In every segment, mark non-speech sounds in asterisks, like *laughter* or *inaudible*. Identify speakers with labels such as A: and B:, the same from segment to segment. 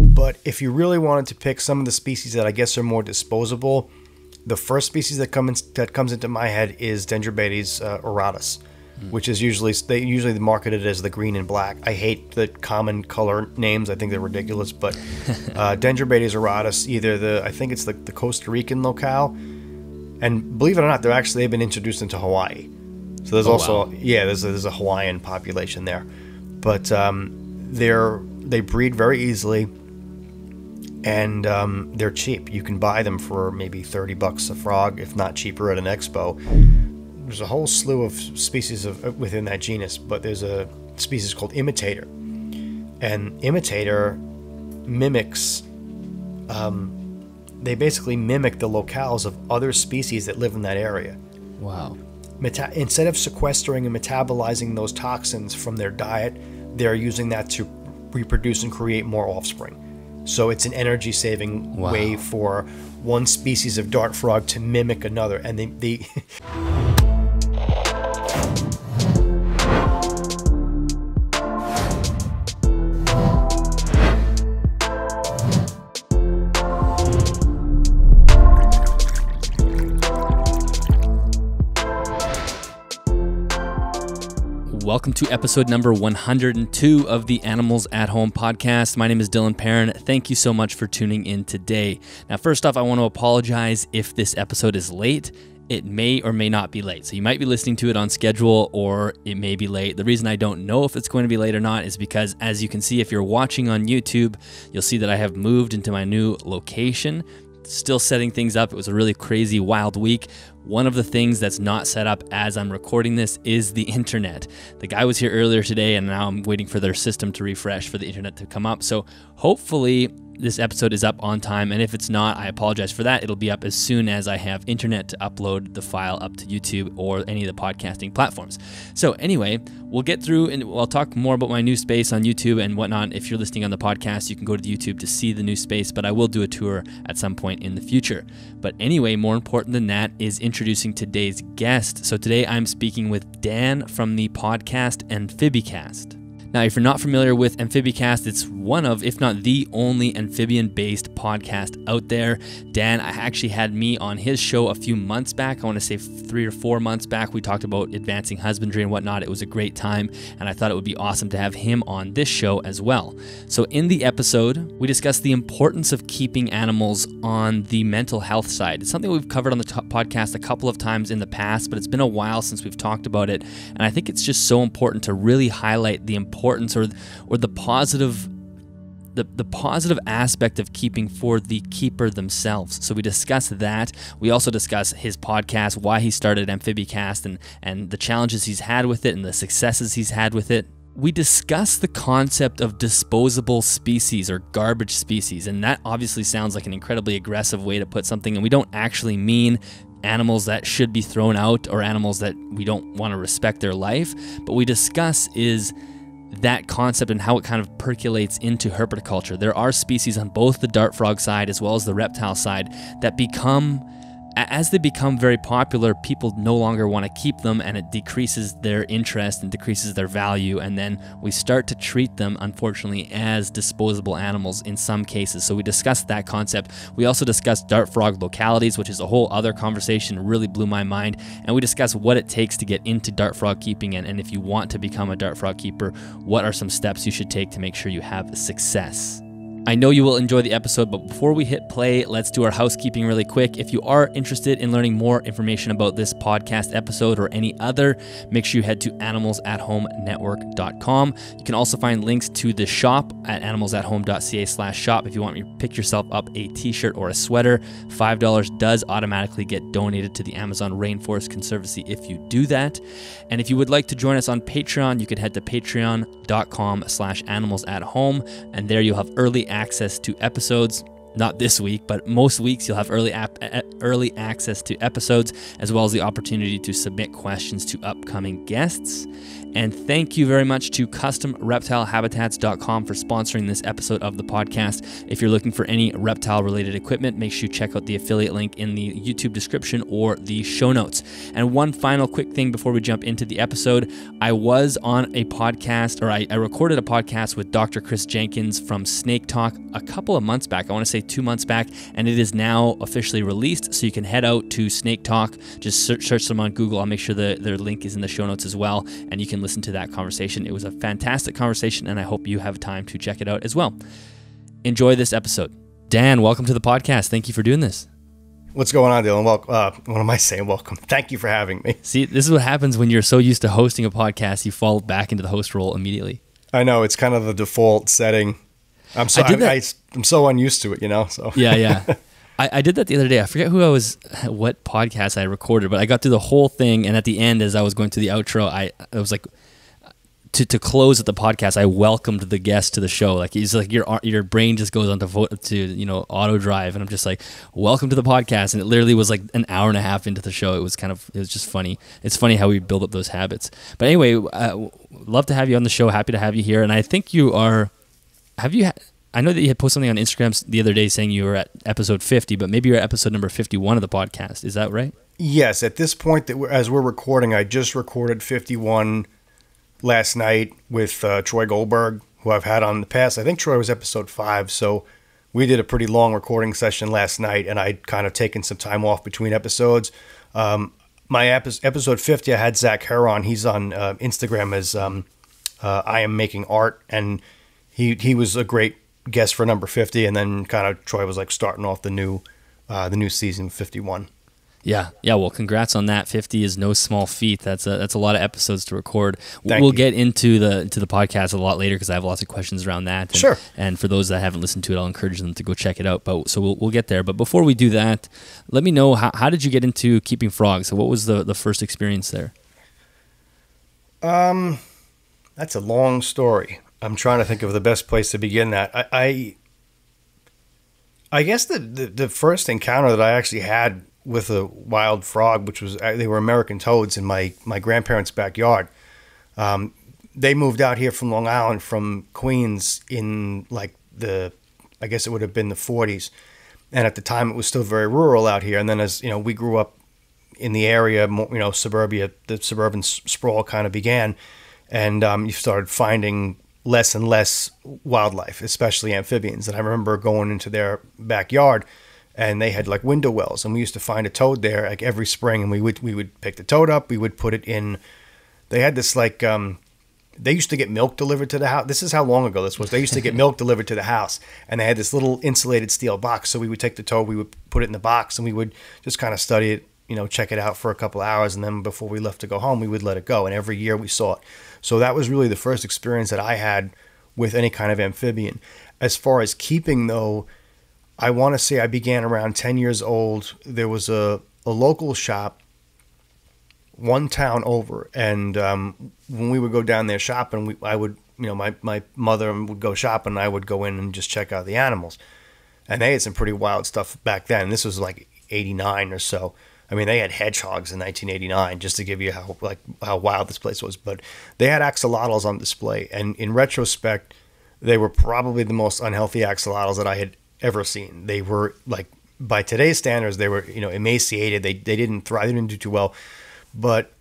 A: But if you really wanted to pick some of the species that I guess are more disposable, the first species that comes that comes into my head is Dendrobates uh, auratus, mm. which is usually they usually market it as the green and black. I hate the common color names. I think they're ridiculous. But *laughs* uh, Dendrobates auratus, either the I think it's the, the Costa Rican locale, and believe it or not, they're actually they've been introduced into Hawaii. So there's oh, also wow. yeah, there's a, there's a Hawaiian population there, but um, they're they breed very easily and um, they're cheap. You can buy them for maybe 30 bucks a frog, if not cheaper at an expo. There's a whole slew of species of uh, within that genus, but there's a species called imitator, and imitator mimics. Um, they basically mimic the locales of other species that live in that area.
B: Wow.
A: Meta- instead of sequestering and metabolizing those toxins from their diet, they're using that to reproduce and create more offspring. So it's an energy saving wow. way for one species of dart frog to mimic another. And they, they *laughs*
B: Welcome to episode number 102 of the Animals at Home podcast. My name is Dillon Perron. Thank you so much for tuning in today. Now, first off, I want to apologize if this episode is late. It may or may not be late. So you might be listening to it on schedule or it may be late. The reason I don't know if it's going to be late or not is because, as you can see, if you're watching on YouTube, you'll see that I have moved into my new location still setting things up. It was a really crazy, wild week. One of the things that's not set up as I'm recording this is the internet. The guy was here earlier today, and now I'm waiting for their system to refresh for the internet to come up. So hopefully, this episode is up on time. And if it's not, I apologize for that. It'll be up as soon as I have internet to upload the file up to YouTube or any of the podcasting platforms. So, anyway, we'll get through and I'll talk more about my new space on YouTube and whatnot. If you're listening on the podcast, you can go to the YouTube to see the new space, but I will do a tour at some point in the future. But anyway, more important than that is introducing today's guest. So, today I'm speaking with Dan from the podcast Amphibicast. Now, if you're not familiar with Amphibicast, it's one of, if not the only amphibian based podcast out there. Dan I actually had me on his show a few months back. I want to say three or four months back. We talked about advancing husbandry and whatnot. It was a great time, and I thought it would be awesome to have him on this show as well. So, in the episode, we discussed the importance of keeping animals on the mental health side. It's something we've covered on the podcast a couple of times in the past, but it's been a while since we've talked about it. And I think it's just so important to really highlight the importance importance or or the positive the, the positive aspect of keeping for the keeper themselves. So we discuss that. We also discuss his podcast, why he started Amphibicast, and, and the challenges he's had with it and the successes he's had with it. We discuss the concept of disposable species or garbage species, and that obviously sounds like an incredibly aggressive way to put something, and we don't actually mean animals that should be thrown out or animals that we don't want to respect their life. But we discuss is that concept and how it kind of percolates into herpetoculture. There are species on both the dart frog side as well as the reptile side that become as they become very popular, people no longer want to keep them and it decreases their interest and decreases their value. And then we start to treat them, unfortunately, as disposable animals in some cases. So we discussed that concept. We also discussed dart frog localities, which is a whole other conversation, really blew my mind. And we discussed what it takes to get into dart frog keeping. And, and if you want to become a dart frog keeper, what are some steps you should take to make sure you have success. I know you will enjoy the episode, but before we hit play, let's do our housekeeping really quick. If you are interested in learning more information about this podcast episode or any other, make sure you head to animalsathomenetwork.com. You can also find links to the shop at animalsathome.ca slash shop if you want to pick yourself up a t-shirt or a sweater. $5 does automatically get donated to the Amazon Rainforest Conservancy if you do that. And if you would like to join us on Patreon, you can head to patreon.com slash animals at home, and there you'll have early access to episodes not this week, but most weeks you'll have early early access to episodes as well as the opportunity to submit questions to upcoming guests. And thank you very much to customreptilehabitats.com for sponsoring this episode of the podcast. If you're looking for any reptile related equipment, make sure you check out the affiliate link in the YouTube description or the show notes. And one final quick thing before we jump into the episode I was on a podcast, or I, I recorded a podcast with Dr. Chris Jenkins from Snake Talk a couple of months back. I want to say two months back, and it is now officially released. So you can head out to Snake Talk, just search, search them on Google. I'll make sure the, their link is in the show notes as well, and you can listen to that conversation. It was a fantastic conversation, and I hope you have time to check it out as well. Enjoy this episode. Dan, welcome to the podcast. Thank you for doing this.
A: What's going on, Dillon? Welcome. uh, what am I saying? Welcome. Thank you for having me.
B: See, this is what happens when you're so used to hosting a podcast, you fall back into the host role immediately.
A: I know it's kind of the default setting. I'm so I I'm so unused to it, you know. So
B: yeah, yeah. *laughs* I, I did that the other day. I forget who I was, what podcast I recorded, but I got through the whole thing, and at the end, as I was going to the outro, I, I was like, to, to close at the podcast, I welcomed the guest to the show. Like he's like your your brain just goes on to vote to you know auto drive, and I'm just like, welcome to the podcast. And it literally was like an hour and a half into the show. It was kind of it was just funny. It's funny how we build up those habits. But anyway, uh, love to have you on the show. Happy to have you here. And I think you are. Have you? I know that you had posted something on Instagram the other day saying you were at episode 50, but maybe you're at episode number 51 of the podcast. Is that right?
A: Yes. At this point, that we're, as we're recording, I just recorded 51 last night with uh, Troy Goldberg, who I've had on in the past. I think Troy was episode five, so we did a pretty long recording session last night, and I'd kind of taken some time off between episodes. Um, my epi- episode 50, I had Zach Heron. He's on uh, Instagram as um, uh, I am making art, and he he was a great guest for number 50. And then kind of Troy was like starting off the new uh, the new season 51.
B: Yeah, yeah. Well, congrats on that. Fifty is no small feat. That's a that's a lot of episodes to record.
A: Thank
B: we'll
A: you.
B: get into the to the podcast a lot later because I have lots of questions around that. And,
A: Sure.
B: And for those that haven't listened to it, I'll encourage them to go check it out. But so we'll, we'll get there. But before we do that, let me know how, how did you get into keeping frogs? So what was the the first experience there?
A: Um, that's a long story. I'm trying to think of the best place to begin that. I, I, I guess the, the the first encounter that I actually had with a wild frog, which was uh, they were American toads in my my grandparents' backyard. Um, they moved out here from Long Island from Queens in like the, I guess it would have been the 40s, and at the time it was still very rural out here. And then as you know, we grew up in the area, you know, suburbia, the suburban sprawl kind of began, and um, you started finding less and less wildlife, especially amphibians. And I remember going into their backyard and they had like window wells. And we used to find a toad there like every spring. And we would we would pick the toad up. We would put it in they had this like um they used to get milk delivered to the house this is how long ago this was. They used to get milk delivered to the house. And they had this little insulated steel box. So we would take the toad we would put it in the box and we would just kind of study it you know check it out for a couple hours. And then before we left to go home we would let it go. And every year we saw it so that was really the first experience that i had with any kind of amphibian as far as keeping though I want to say I began around 10 years old. There was a, a local shop one town over. And um, when we would go down there shopping, we, I would, you know, my, my mother would go shopping. And I would go in and just check out the animals. And they had some pretty wild stuff back then. This was like 89 or so. I mean, they had hedgehogs in 1989, just to give you how like how wild this place was. But they had axolotls on display, and in retrospect, they were probably the most unhealthy axolotls that I had ever seen. They were like by today's standards, they were you know emaciated. They they didn't thrive. They didn't do too well. But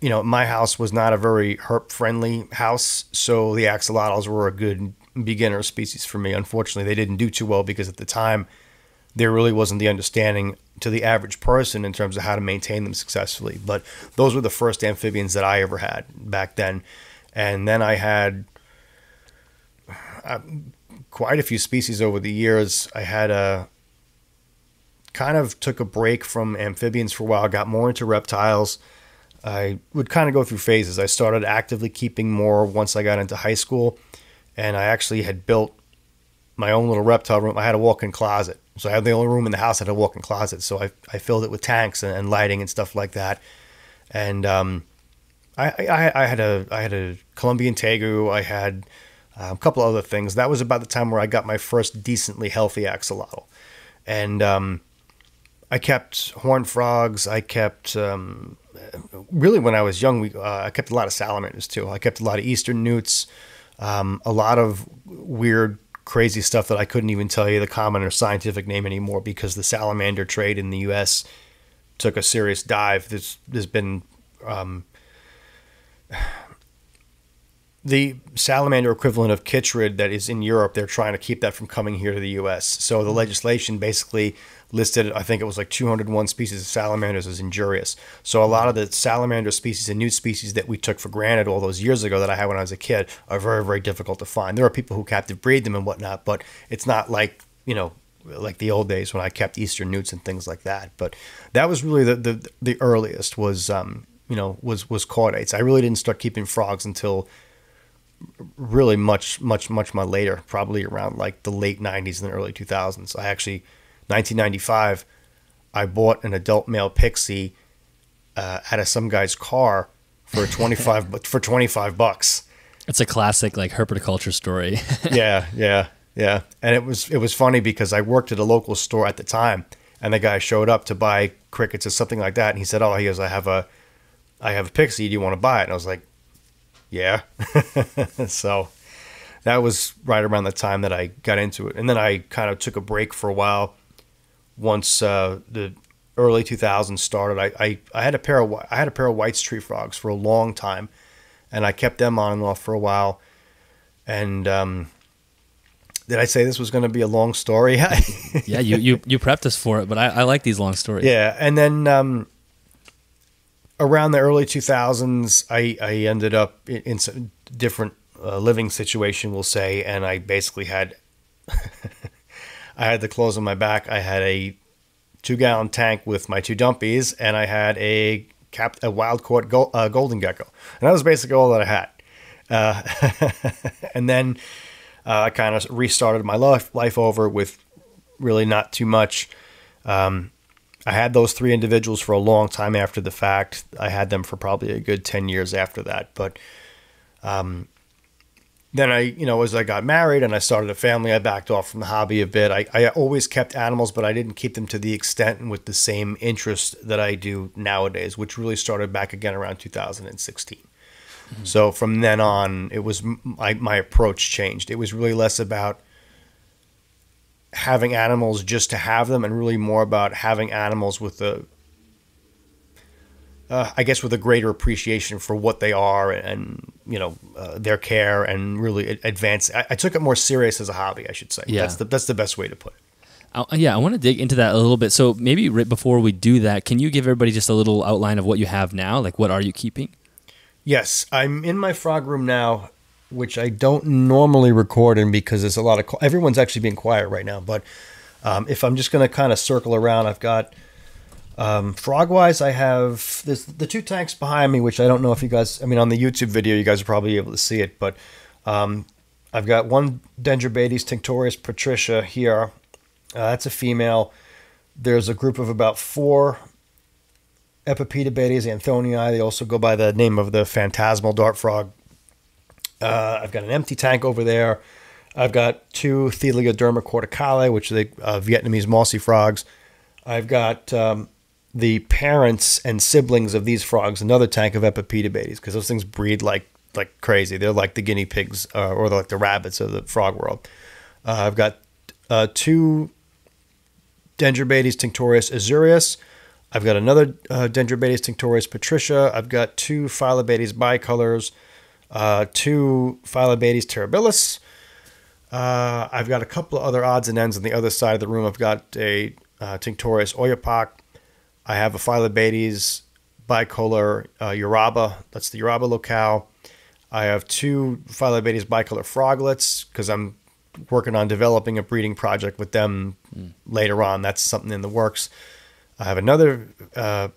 A: you know, my house was not a very herp friendly house, so the axolotls were a good beginner species for me. Unfortunately, they didn't do too well because at the time there really wasn't the understanding to the average person in terms of how to maintain them successfully. But those were the first amphibians that I ever had back then. And then I had uh, quite a few species over the years. I had a kind of took a break from amphibians for a while, got more into reptiles. I would kind of go through phases. I started actively keeping more once I got into high school, and I actually had built my own little reptile room. I had a walk-in closet, so I had the only room in the house that had a walk-in closet. So I, I filled it with tanks and, and lighting and stuff like that. And um, I, I, I had a I had a Colombian tegu. I had uh, a couple other things. That was about the time where I got my first decently healthy axolotl, and um, I kept horned frogs. I kept um, really when I was young. We uh, I kept a lot of salamanders too. I kept a lot of eastern newts, um, a lot of weird, crazy stuff that I couldn't even tell you the common or scientific name anymore because the salamander trade in the U.S. took a serious dive. There's there's been um, *sighs* the salamander equivalent of chytrid that is in Europe, they're trying to keep that from coming here to the U.S. So the legislation basically listed, I think it was like 201 species of salamanders as injurious. So a lot of the salamander species and new species that we took for granted all those years ago that I had when I was a kid are very, very difficult to find. There are people who captive breed them and whatnot, but it's not like, you know, like the old days when I kept eastern newts and things like that. But that was really the the, the earliest was um, you know was was chordates. I really didn't start keeping frogs until really much much much much later, probably around like the late '90s and the early 2000s. I actually 1995, I bought an adult male pixie uh, out of some guy's car for *laughs* 25 for 25 bucks.
B: It's a classic like herpetoculture story. *laughs*
A: yeah, yeah. Yeah, and it was it was funny because I worked at a local store at the time, and the guy showed up to buy crickets or something like that, and he said, "Oh, he goes, I have a, I have a pixie. Do you want to buy it?" And I was like, "Yeah." *laughs* so that was right around the time that I got into it, and then I kind of took a break for a while. Once uh, the early 2000s started, I, I, I had a pair of I had a pair of White's tree frogs for a long time, and I kept them on and off for a while, and um, did I say this was going to be a long story? *laughs*
B: yeah, you, you you prepped us for it, but I, I like these long stories.
A: Yeah, and then um, around the early 2000s, I, I ended up in, in some different uh, living situation, we'll say, and I basically had *laughs* I had the clothes on my back. I had a two gallon tank with my two dumpies, and I had a cap a wild caught gold, uh, golden gecko, and that was basically all that I had. Uh, *laughs* and then uh, I kind of restarted my life, life over with really not too much. Um, I had those three individuals for a long time after the fact. I had them for probably a good 10 years after that. But um, then I, you know, as I got married and I started a family, I backed off from the hobby a bit. I, I always kept animals, but I didn't keep them to the extent and with the same interest that I do nowadays, which really started back again around 2016. Mm-hmm. So from then on, it was my, my approach changed. It was really less about having animals just to have them, and really more about having animals with a, uh, I guess, with a greater appreciation for what they are and you know uh, their care, and really advance. I, I, took it more serious as a hobby, I should say. Yeah. that's the that's the best way to put it.
B: Uh, yeah, I want to dig into that a little bit. So maybe right before we do that, can you give everybody just a little outline of what you have now? Like, what are you keeping?
A: Yes, I'm in my frog room now, which I don't normally record in because there's a lot of everyone's actually being quiet right now. But um, if I'm just going to kind of circle around, I've got um, frog wise, I have there's the two tanks behind me, which I don't know if you guys. I mean, on the YouTube video, you guys are probably able to see it, but um, I've got one Dendrobates tinctorius patricia here. Uh, that's a female. There's a group of about four Epipedobates anthonyi. They also go by the name of the phantasmal dart frog. Uh, I've got an empty tank over there. I've got two Theloderma corticale, which are the uh, Vietnamese mossy frogs. I've got um, the parents and siblings of these frogs, another tank of Epipedobates, because those things breed like like crazy. They're like the guinea pigs uh, or like the rabbits of the frog world. Uh, I've got uh, two Dendrobates tinctorius azureus. I've got another uh, Dendrobates tinctorius patricia. I've got two Phyllobates bicolors, uh, two Phyllobates terribilis. Uh, I've got a couple of other odds and ends on the other side of the room. I've got a uh, Tinctorius oyapok. I have a Phyllobates bicolor uh, Uraba. That's the Uraba locale. I have two Phyllobates bicolor froglets because I'm working on developing a breeding project with them mm. later on. That's something in the works. I have another uh,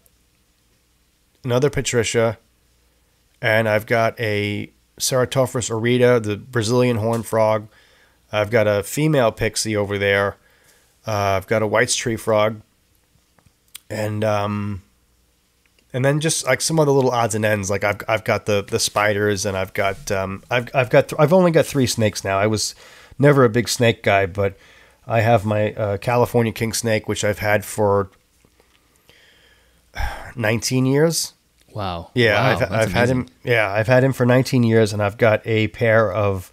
A: another Patricia, and I've got a Ceratophrys aurita, the Brazilian horn frog. I've got a female pixie over there. Uh, I've got a White's tree frog, and um, and then just like some other little odds and ends. Like I've I've got the the spiders, and I've got um I've I've got th- I've only got three snakes now. I was never a big snake guy, but I have my uh, California king snake, which I've had for *sighs* 19 years.
B: Wow.
A: Yeah,
B: Wow,
A: I've, I've had him. Yeah, I've had him for 19 years, and I've got a pair of.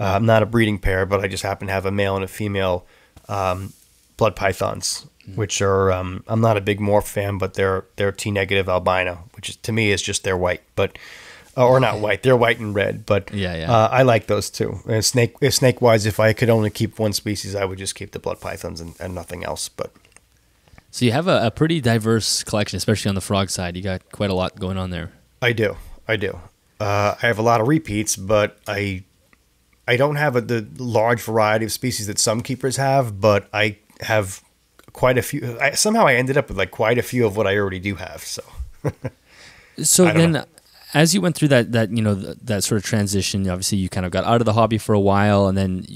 A: Uh, I'm not a breeding pair, but I just happen to have a male and a female um, blood pythons, Which are. Um, I'm not a big morph fan, but they're they're T negative albino, which is to me is just they're white, but uh, or not white. They're white and red, but
B: Yeah, yeah.
A: Uh, I like those too. And snake snake wise, if I could only keep one species, I would just keep the blood pythons and, and nothing else. But
B: So you have a, a pretty diverse collection, especially on the frog side. You got quite a lot going on there.
A: I do. I do. Uh, I have a lot of repeats, but I I don't have a, the large variety of species that some keepers have, but I have quite a few. I, somehow I ended up with like quite a few of what I already do have. So *laughs*
B: So then,
A: know.
B: as you went through that that you know th- that sort of transition, obviously you kind of got out of the hobby for a while, and then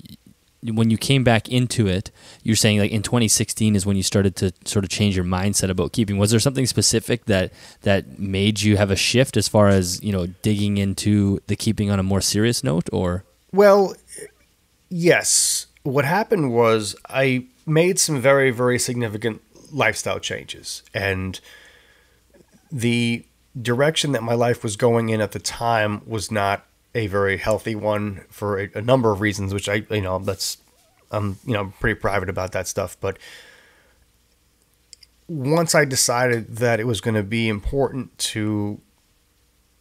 B: when you came back into it, you're saying like in 2016 is when you started to sort of change your mindset about keeping. Was there something specific that that made you have a shift as far as you know digging into the keeping on a more serious note, or
A: Well, yes. What happened was I made some very, very significant lifestyle changes. And the direction that my life was going in at the time was not a very healthy one for a, a number of reasons, which I, you know, that's, I'm, you know, pretty private about that stuff. But once I decided that it was going to be important to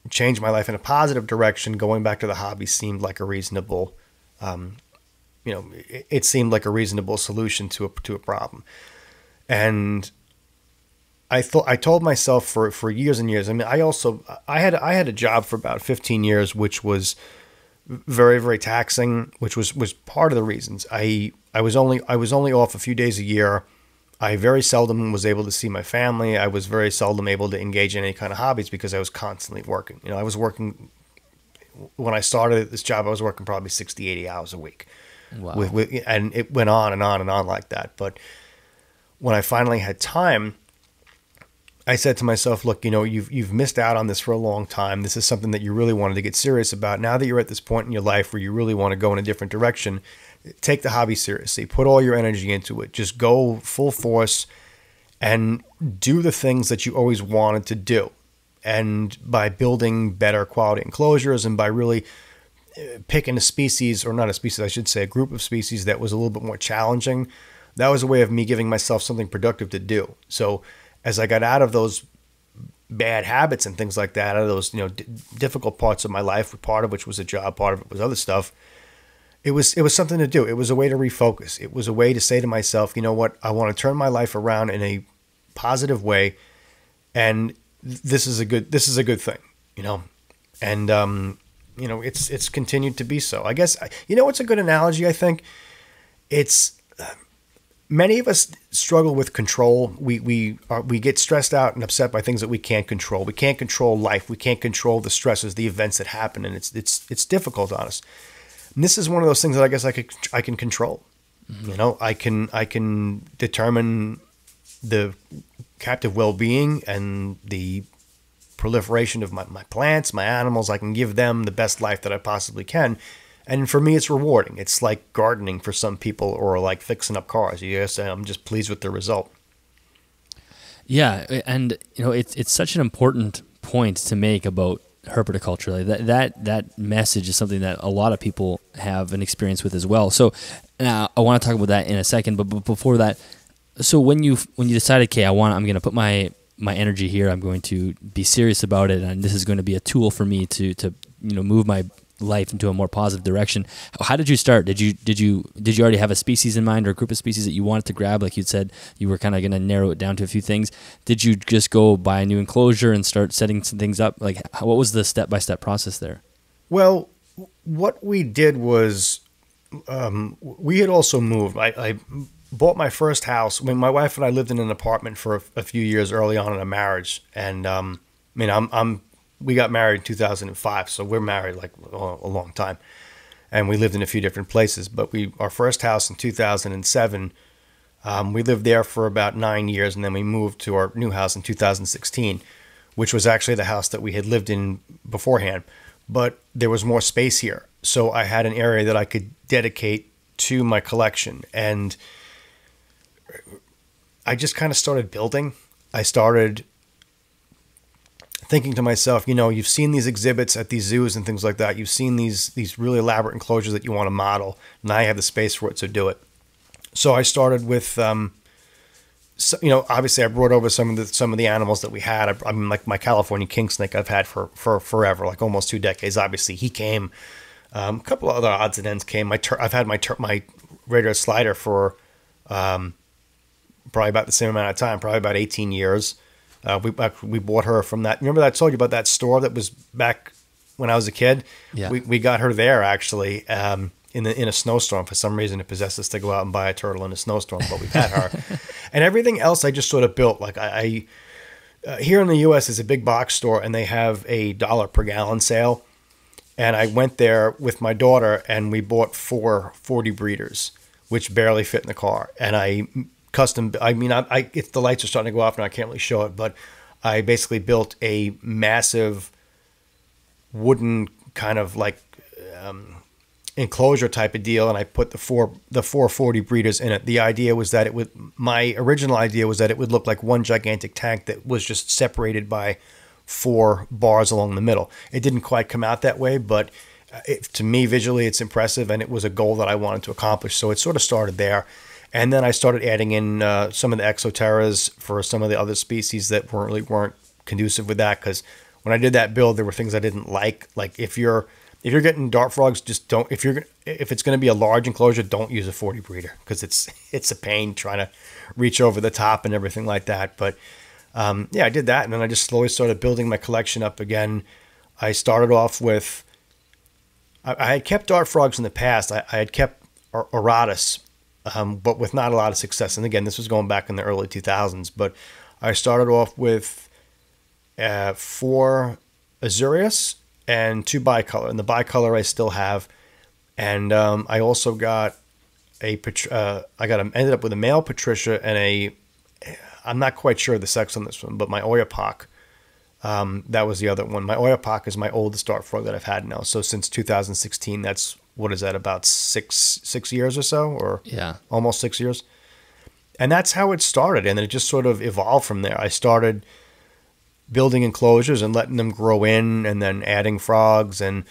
A: change my life in a positive direction, going back to the hobby seemed like a reasonable, um, you know, it, seemed like a reasonable solution to a to a problem. And I thought I told myself for for years and years. I mean, I also I had I had a job for about 15 years, which was very very taxing, which was was part of the reasons I I was only I was only off a few days a year. I very seldom was able to see my family. I was very seldom able to engage in any kind of hobbies because I was constantly working. You know, I was working when I started this job, I was working probably 60, 80 hours a week.
B: Wow.
A: With, with, and it went on and on and on like that. But when I finally had time, I said to myself, look, you know, you've you've missed out on this for a long time. This is something that you really wanted to get serious about. Now that you're at this point in your life where you really want to go in a different direction, take the hobby seriously. Put all your energy into it. Just go full force and do the things that you always wanted to do. And by building better quality enclosures and by really picking a species, or not a species, I should say, a group of species that was a little bit more challenging, that was a way of me giving myself something productive to do. So as I got out of those bad habits and things like that, out of those you know d- difficult parts of my life, part of which was a job, part of it was other stuff. It was it was something to do. It was a way to refocus. It was a way to say to myself, you know what, I want to turn my life around in a positive way, and th- this is a good this is a good thing, you know, and um, you know it's it's continued to be so. I guess you know what's a good analogy. I think it's uh, many of us struggle with control. We we are, we get stressed out and upset by things that we can't control. We can't control life. We can't control the stresses, the events that happen, and it's it's it's difficult on us. And this is one of those things that I guess I could I can control. Mm-hmm. You know, I can I can determine the captive well-being and the proliferation of my, my plants, my animals. I can give them the best life that I possibly can. And for me, it's rewarding. It's like gardening for some people or like fixing up cars. You guys I'm just pleased with the result.
B: Yeah, and you know it's it's such an important point to make about herpetoculture. Like that that that message is something that a lot of people have an experience with as well. So now I want to talk about that in a second, but, but before that, so when you when you decided, okay, I want I'm going to put my my energy here. I'm going to be serious about it, and this is going to be a tool for me to to you know move my life into a more positive direction. How did you start? Did you did you did you already have a species in mind or a group of species that you wanted to grab? Like you said, you were kind of going to narrow it down to a few things. Did you just go buy a new enclosure and start setting some things up? Like what was the step by step process there?
A: Well, what we did was um, we had also moved. I, I bought my first house when my wife and I lived in an apartment for a, a few years early on in our marriage, and um, I mean, I'm, I'm we got married in 2005, so we're married like a, a long time, and we lived in a few different places. But we our first house in 2007, um, we lived there for about nine years, and then we moved to our new house in 2016. which was actually the house that we had lived in beforehand. But there was more space here, so I had an area that I could dedicate to my collection, and I just kind of started building. I started thinking to myself, you know, you've seen these exhibits at these zoos and things like that. You've seen these these really elaborate enclosures that you want to model. Now I have the space for it, so do it. So I started with, um, so, you know, obviously I brought over some of the some of the animals that we had. I, I mean, like my California king snake, I've had for for forever, like almost two decades. Obviously, he came. Um, a couple of other odds and ends came. My tur- I've had my tur- my red-ear slider for um, probably about the same amount of time, probably about 18 years. Uh, we we bought her from that. Remember that I told you about that store that was back when I was a kid.
B: Yeah.
A: We we got her there actually um, in the in a snowstorm. For some reason, it possessed us to go out and buy a turtle in a snowstorm, but we've had her. *laughs* and everything else, I just sort of built. Like I, I uh, here in the U.S. is a big box store, and they have a dollar per gallon sale. And I went there with my daughter, and we bought four 40 breeders, which barely fit in the car. And I custom. I mean, I, I if the lights are starting to go off now, I can't really show it, but I basically built a massive wooden kind of like um, enclosure type of deal, and I put the four the 440 breeders in it. The idea was that it would. My original idea was that it would look like one gigantic tank that was just separated by four bars along the middle. It didn't quite come out that way, but. It, to me, visually, it's impressive, and it was a goal that I wanted to accomplish. So it sort of started there. And then I started adding in uh, some of the Exo Terras for some of the other species that weren't really weren't conducive with that. Because when I did that build, there were things I didn't like. Like if you're if you're getting dart frogs, just don't. If you're if it's going to be a large enclosure, don't use a 40 breeder because it's *laughs* it's a pain trying to reach over the top and everything like that. But um, yeah, I did that, and then I just slowly started building my collection up again. I started off with I, I had kept dart frogs in the past. I, I had kept Auratus um, but with not a lot of success. And again, this was going back in the early 2000s. But I started off with uh, four Azureus and two bicolor. And the bicolor I still have. And um, I also got a uh, I got a, ended up with a male Patricia and a I'm not quite sure of the sex on this one, but my Oyapock. Um, that was the other one. My Oyapock is my oldest dart frog that I've had now. So since 2016, that's what is that about six six years or so, or
B: yeah,
A: almost six years. And that's how it started, and then it just sort of evolved from there. I started building enclosures and letting them grow in, and then adding frogs, and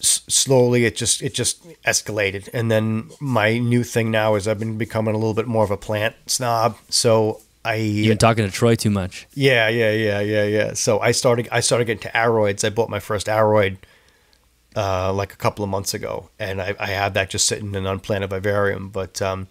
A: s- slowly it just it just escalated. And then my new thing now is I've been becoming a little bit more of a plant snob, so I
B: you've been talking to Troy too much.
A: Yeah, yeah, yeah, yeah, yeah. So I started I started getting to aroids. I bought my first aroid uh, like a couple of months ago, and I, I had that just sitting in an unplanted vivarium. But um,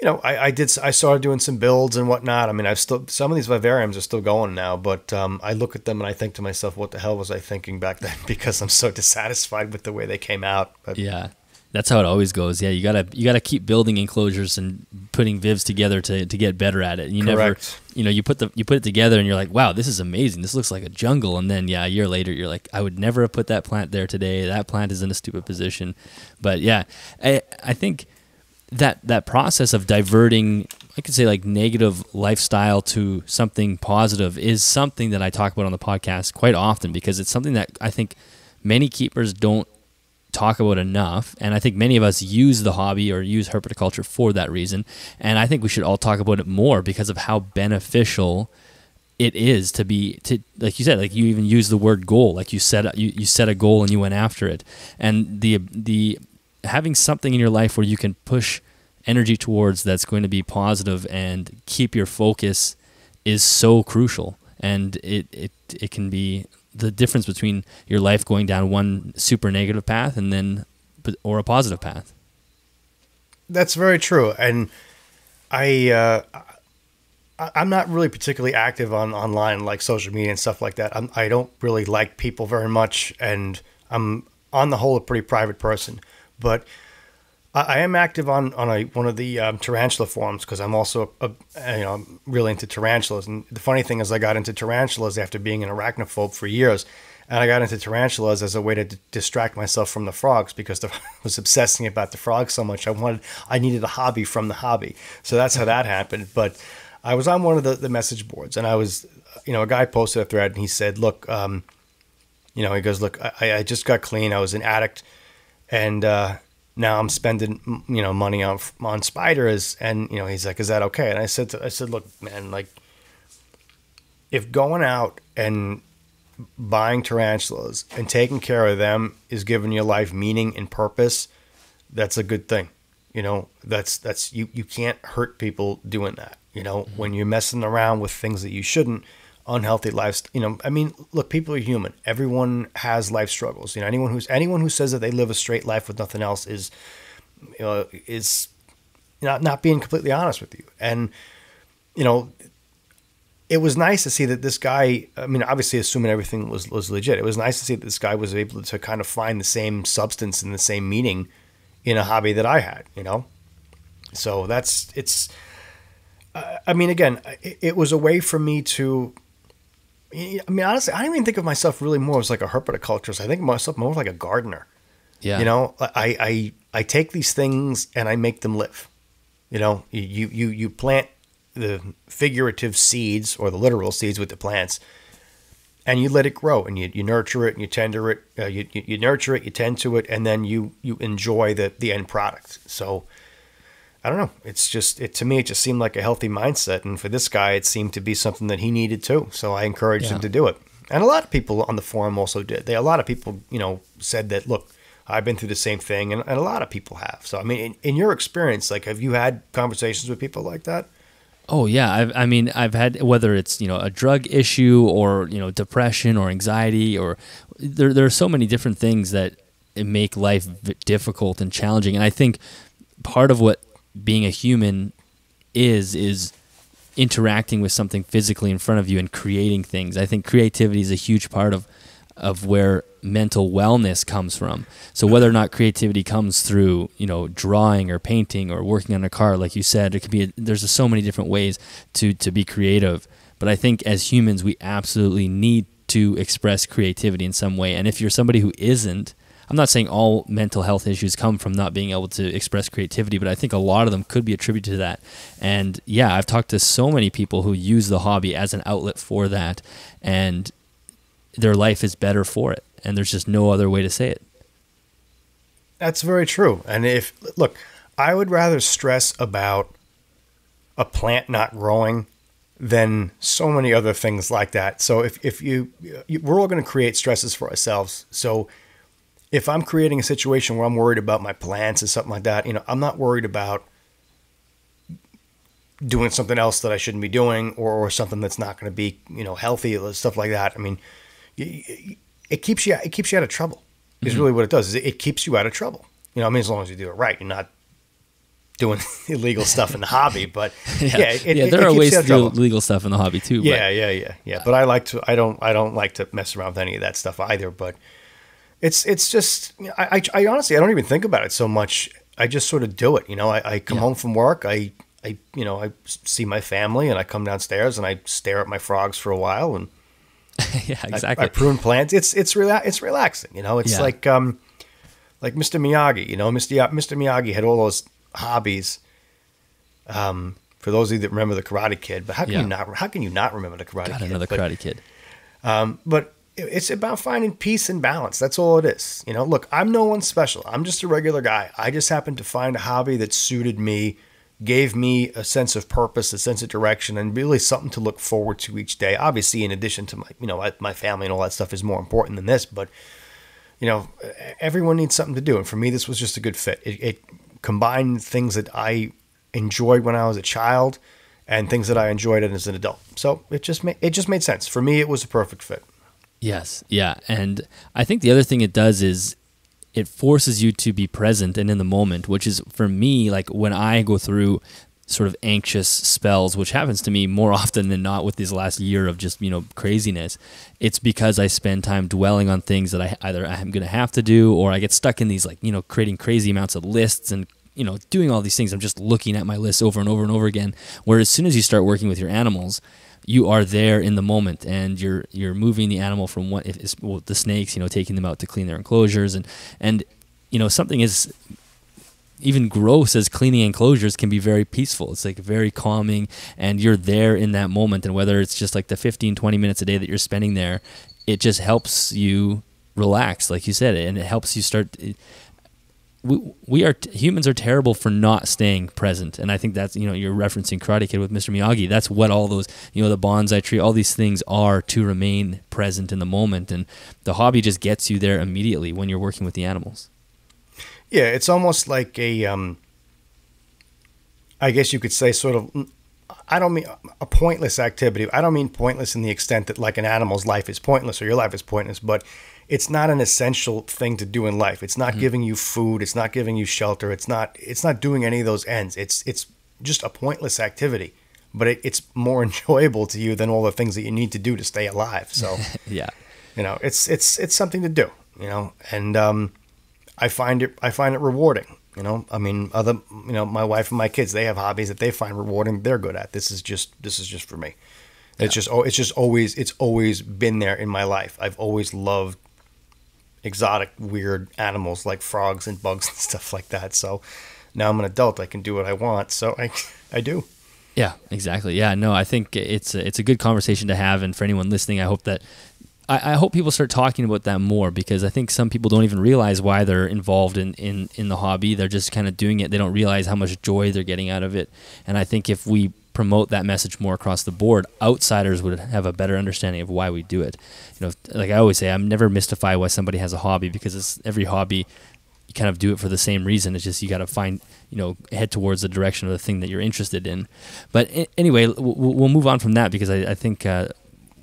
A: you know, I, I did I started doing some builds and whatnot. I mean, I've still some of these vivariums are still going now, but um, I look at them and I think to myself, what the hell was I thinking back then? *laughs* Because I'm so dissatisfied with the way they came out.
B: But, yeah, that's how it always goes. Yeah, you gotta you gotta keep building enclosures and putting vivs together to, to get better at it. You
A: Correct.
B: never, you know, you put the you put it together and you're like, wow, this is amazing. This looks like a jungle. And then yeah, a year later, you're like, I would never have put that plant there today. That plant is in a stupid position. But yeah, I I think that that process of diverting I could say like negative lifestyle to something positive is something that I talk about on the podcast quite often because it's something that I think many keepers don't talk about enough. And I think many of us use the hobby or use herpetoculture for that reason. And I think we should all talk about it more because of how beneficial it is to be to like you said like you even use the word goal like you set you, you set a goal and you went after it and the the having something in your life where you can push energy towards that's going to be positive and keep your focus is so crucial and it it, it can be the difference between your life going down one super negative path and then or a positive path.
A: That's very true, and I uh, I'm not really particularly active on online like social media and stuff like that. I'm, I do not really like people very much, and I'm on the whole a pretty private person, but. I am active on on a, one of the um, tarantula forums because I'm also a, a, you know really into tarantulas. And the funny thing is, I got into tarantulas after being an arachnophobe for years, and I got into tarantulas as a way to d- distract myself from the frogs because the, I *laughs* was obsessing about the frogs so much. I wanted I needed a hobby from the hobby, so that's how that happened. But I was on one of the, the message boards and I was, you know, a guy posted a thread and he said, look, um, you know, he goes, look, I, I just got clean. I was an addict and, uh, now I'm spending, you know, money on, on spiders. And, you know, he's like, is that okay? And I said, to, I said, look, man, like if going out and buying tarantulas and taking care of them is giving your life meaning and purpose, that's a good thing. You know, that's that's you you can't hurt people doing that. You know, mm-hmm. when you're messing around with things that you shouldn't, unhealthy lives. You know, I mean, look, people are human. Everyone has life struggles. You know, anyone who's anyone who says that they live a straight life with nothing else is, you know, is not not being completely honest with you. And you know, it was nice to see that this guy. I mean, obviously, assuming everything was was legit, it was nice to see that this guy was able to kind of find the same substance and the same meaning in a hobby that I had. You know, so that's it's. I mean, again, it, was a way for me to. I mean, honestly, I don't even think of myself really more as like a herpetoculturist. I think of myself more like a gardener. Yeah. You know, I, I I take these things and I make them live. You know, you you you plant the figurative seeds or the literal seeds with the plants and you let it grow and you, you nurture it and you tender it uh, you, you, you, nurture it you tend to it and then you you enjoy the the end product so i don't know it's just it to me it just seemed like a healthy mindset and for this guy it seemed to be something that he needed too so i encouraged yeah. him to do it and a lot of people on the forum also did they a lot of people you know said that look I've been through the same thing, and, and a lot of people have. So, I mean, in, in your experience, like, have you had conversations with people like that?
B: Oh yeah, I've, I mean, I've had whether it's you know a drug issue or you know depression or anxiety or there there are so many different things that make life difficult and challenging. And I think part of what being a human is is interacting with something physically in front of you and creating things. I think creativity is a huge part of of where mental wellness comes from. So whether or not creativity comes through, you know, drawing or painting or working on a car, like you said, it could be. A, there's so many different ways to to be creative. But I think as humans, we absolutely need to express creativity in some way. And if you're somebody who isn't, I'm not saying all mental health issues come from not being able to express creativity, but I think a lot of them could be attributed to that. And yeah, I've talked to so many people who use the hobby as an outlet for that, and their life is better for it. And there's just no other way to say it.
A: That's very true. And if, look, I would rather stress about a plant not growing than so many other things like that. So if, if you, you we're all going to create stresses for ourselves. So if I'm creating a situation where I'm worried about my plants and something like that, you know, I'm not worried about doing something else that I shouldn't be doing or, or something that's not going to be, you know, healthy, or stuff like that. I mean, it keeps you it keeps you out of trouble. Is mm-hmm. really what it does. Is it, keeps you out of trouble. You know, I mean, as long as you do it right, you're not doing *laughs* illegal stuff in the hobby. *laughs* But yeah, yeah,
B: it, yeah there it, are ways to do legal stuff in the hobby too.
A: Yeah, but, yeah, yeah, yeah. But I like to. I don't. I don't like to mess around with any of that stuff either. But it's it's just. I, I, I honestly I don't even think about it so much. I just sort of do it. You know, I, I come yeah. home from work. I I you know I see my family and I come downstairs and I stare at my frogs for a while and *laughs*
B: yeah, exactly.
A: I, I, prune plants. It's it's rela- it's relaxing. You know, it's yeah. like um, like Mr. Miyagi. You know, Mr. Mr. Miyagi had all those hobbies. Um, for those of you that remember the Karate Kid, but how can yeah. you not? How can you not remember the Karate
B: Got
A: Kid?
B: Another
A: but,
B: Karate Kid.
A: Um, but it's about finding peace and balance. That's all it is. You know, look, I'm no one special. I'm just a regular guy. I just happened to find a hobby that suited me gave me a sense of purpose, a sense of direction, and really something to look forward to each day. Obviously, in addition to my, you know, my family and all that stuff is more important than this, but you know, everyone needs something to do, and for me, this was just a good fit. It, it combined things that I enjoyed when I was a child and things that I enjoyed as an adult. So it just made it just made sense for me. It was a perfect fit.
B: Yes, yeah, and I think the other thing it does is it forces you to be present and in the moment, which is for me, like when I go through sort of anxious spells, which happens to me more *laughs* often than not with this last year of just, you know, craziness, it's because I spend time dwelling on things that I either I'm going to have to do or I get stuck in these like, you know, creating crazy amounts of lists and you know, doing all these things. I'm just looking at my list over and over and over again. Whereas as soon as you start working with your animals, you are there in the moment and you're you're moving the animal from what if well, the snakes you know taking them out to clean their enclosures and and you know something is even gross as cleaning enclosures can be very peaceful. It's like very calming and you're there in that moment. And whether it's just like the 15, 20 minutes a day that you're spending there, it just helps you relax, like you said, and it helps you start. We, we are humans are terrible for not staying present, and I think that's you know you're referencing Karate Kid with Mr. Miyagi. That's what all those you know the bonsai tree, all these things are to remain present in the moment, and the hobby just gets you there immediately when you're working with the animals.
A: Yeah, it's almost like a, um, I guess you could say, sort of. I don't mean a pointless activity. I don't mean pointless in the extent that like an animal's life is pointless or your life is pointless, but it's not an essential thing to do in life. It's not mm-hmm. giving you food. It's not giving you shelter. It's not. It's not doing any of those ends. It's it's just a pointless activity, but it, it's more *laughs* enjoyable to you than all the things that you need to do to stay alive. So *laughs*
B: yeah,
A: you know, it's it's it's something to do. You know, and um, I find it I find it rewarding. You know, I mean, other you know, my wife and my kids they have hobbies that they find rewarding. They're good at. This is just this is just for me. Yeah. It's just oh, it's just always it's always been there in my life. I've always loved exotic, weird animals like frogs and bugs and *laughs* stuff like that. So now I'm an adult, I can do what I want. So I *laughs* I do.
B: Yeah, exactly. Yeah, no, I think it's a, it's a good conversation to have, and for anyone listening, I hope that I, I, hope people start talking about that more because I think some people don't even realize why they're involved in, in, in the hobby. They're just kind of doing it. They don't realize how much joy they're getting out of it. And I think if we promote that message more across the board, outsiders would have a better understanding of why we do it. You know, like I always say, I'm never mystified why somebody has a hobby because it's every hobby you kind of do it for the same reason. It's just you got to find, you know, head towards the direction of the thing that you're interested in. But anyway, we'll move on from that because I, I think uh,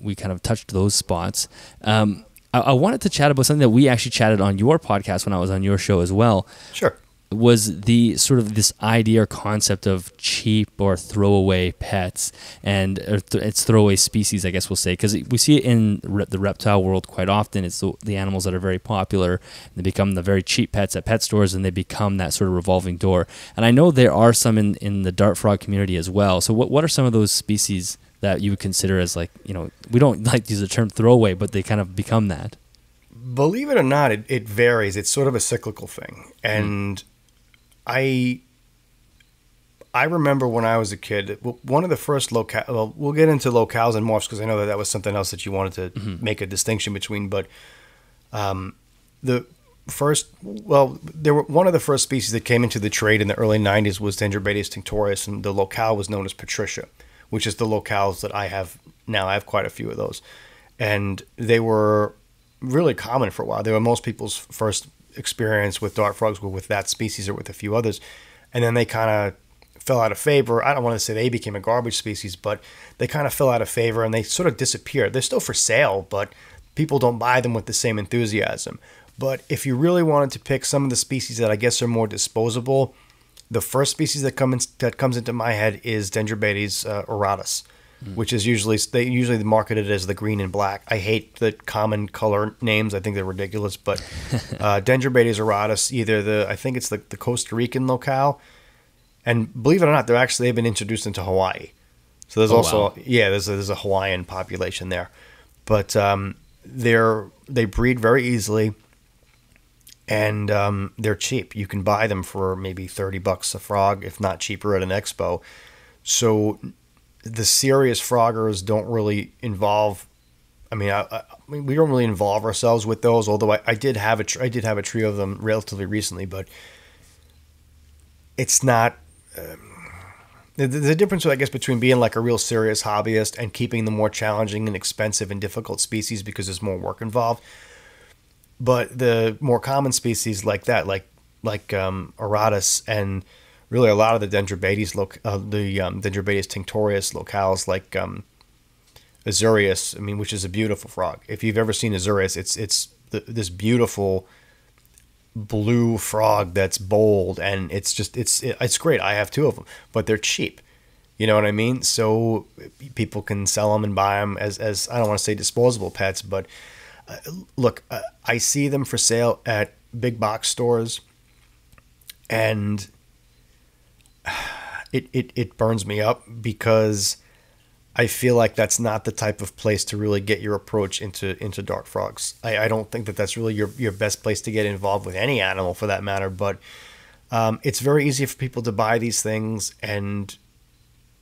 B: we kind of touched those spots. Um, I, I, wanted to chat about something that we actually chatted on your podcast when I was on your show as well.
A: Sure.
B: Was the sort of this idea or concept of cheap or throwaway pets and th- it's throwaway species, I guess we'll say, because we see it in re- the reptile world quite often. It's the, the animals that are very popular. They become the very cheap pets at pet stores and they become that sort of revolving door. And I know there are some in, in the dart frog community as well. So, what, what are some of those species? that you would consider as like you know we don't *laughs* like to use the term throwaway, but they kind of become that.
A: Believe it or not, it, it varies. It's sort of a cyclical thing, and mm. I I remember when I was a kid, one of the first locales, Well, we'll get into locales and morphs because I know that that was something else that you wanted to mm-hmm. make a distinction between. But um, the first, well, there were one of the first species that came into the trade in the early '90s was Dendrobates tinctorius, and the locale was known as Patricia which is the locales that I have now. I have quite a few of those, and they were really common for a while. They were most people's first experience with dart frogs were with that species or with a few others, and then they kind of fell out of favor. I don't want to say they became a garbage species, but they kind of fell out of favor and they sort of disappeared. They're still for sale, but people don't buy them with the same enthusiasm. But if you really wanted to pick some of the species that I guess are more disposable, the first species that comes that comes into my head is Dendrobates uh, mm. which is usually they usually marketed as the green and black. I hate the common color names. I think they're ridiculous. But *laughs* uh, Dendrobates auratus, either the I think it's the, the Costa Rican locale, and believe it or not, they're actually they've been introduced into Hawaii. So there's oh, also wow. yeah there's a, there's a Hawaiian population there, but um, they're they breed very easily and um, they're cheap. You can buy them for maybe 30 bucks a frog, if not cheaper at an expo. So the serious froggers don't really involve. I mean, I, I mean, we don't really involve ourselves with those. Although I, I did have a tr- I did have a trio of them relatively recently, but it's not. Um, a difference, I guess, between being like a real serious hobbyist and keeping the more challenging and expensive and difficult species because there's more work involved. But the more common species like that, like like um, Auratus and really a lot of the Dendrobates, look uh, the um, Dendrobates tinctorius locales, like um, Azureus, I mean, which is a beautiful frog. If you've ever seen Azureus, it's it's the, this beautiful blue frog that's bold, and it's just it's it's great. I have two of them, but they're cheap. You know what I mean? So people can sell them and buy them as as I don't want to say disposable pets, but look, uh, I see them for sale at big box stores, and it, it, it burns me up because I feel like that's not the type of place to really get your approach into into dart frogs. I, I don't think that that's really your, your best place to get involved with any animal for that matter. But Um, it's very easy for people to buy these things and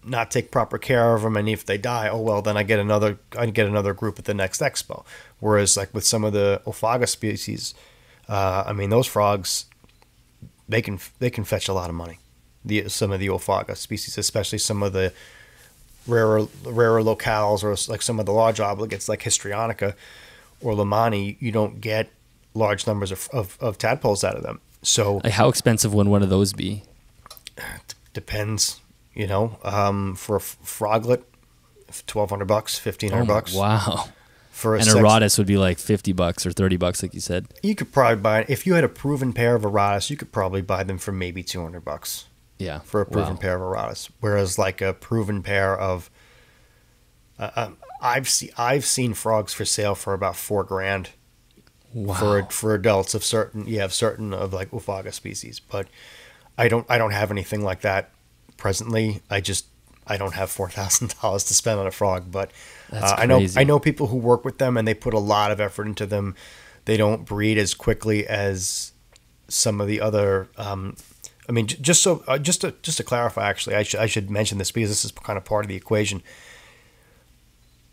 A: not take proper care of them, and if they die, oh well, then I get another I get another group at the next expo. Whereas like with some of the Oophaga species, uh, I mean those frogs, they can they can fetch a lot of money. The some of the Oophaga species, especially some of the rarer rarer locales or like some of the large obligates like Histrionica or Lehmanni, you don't get large numbers of, of, of tadpoles out of them. So
B: Like how expensive would one of those be?
A: depends, you know. Um, for a f- froglet, twelve hundred bucks, fifteen hundred
B: Oh my-
A: bucks.
B: Wow.
A: For a
B: And
A: sex-
B: would be like 50 bucks or 30 bucks, like you said.
A: you could probably buy if you had a proven pair of Auratus, you could probably buy them for maybe two hundred bucks
B: Yeah.
A: for a proven
B: Wow.
A: pair of Auratus. Whereas like a proven pair of, uh, um, I've seen I've seen frogs for sale for about four grand
B: Wow.
A: for for adults of certain you have certain of like Oophaga species, but I don't I don't have anything like that presently. I just I don't have four thousand *laughs* dollars to spend on a frog, but uh, I know. I know people who work with them and they put a lot of effort into them. They don't breed as quickly as some of the other. Um, I mean, just so uh, just to just to clarify, actually, I should I should mention this because this is kind of part of the equation.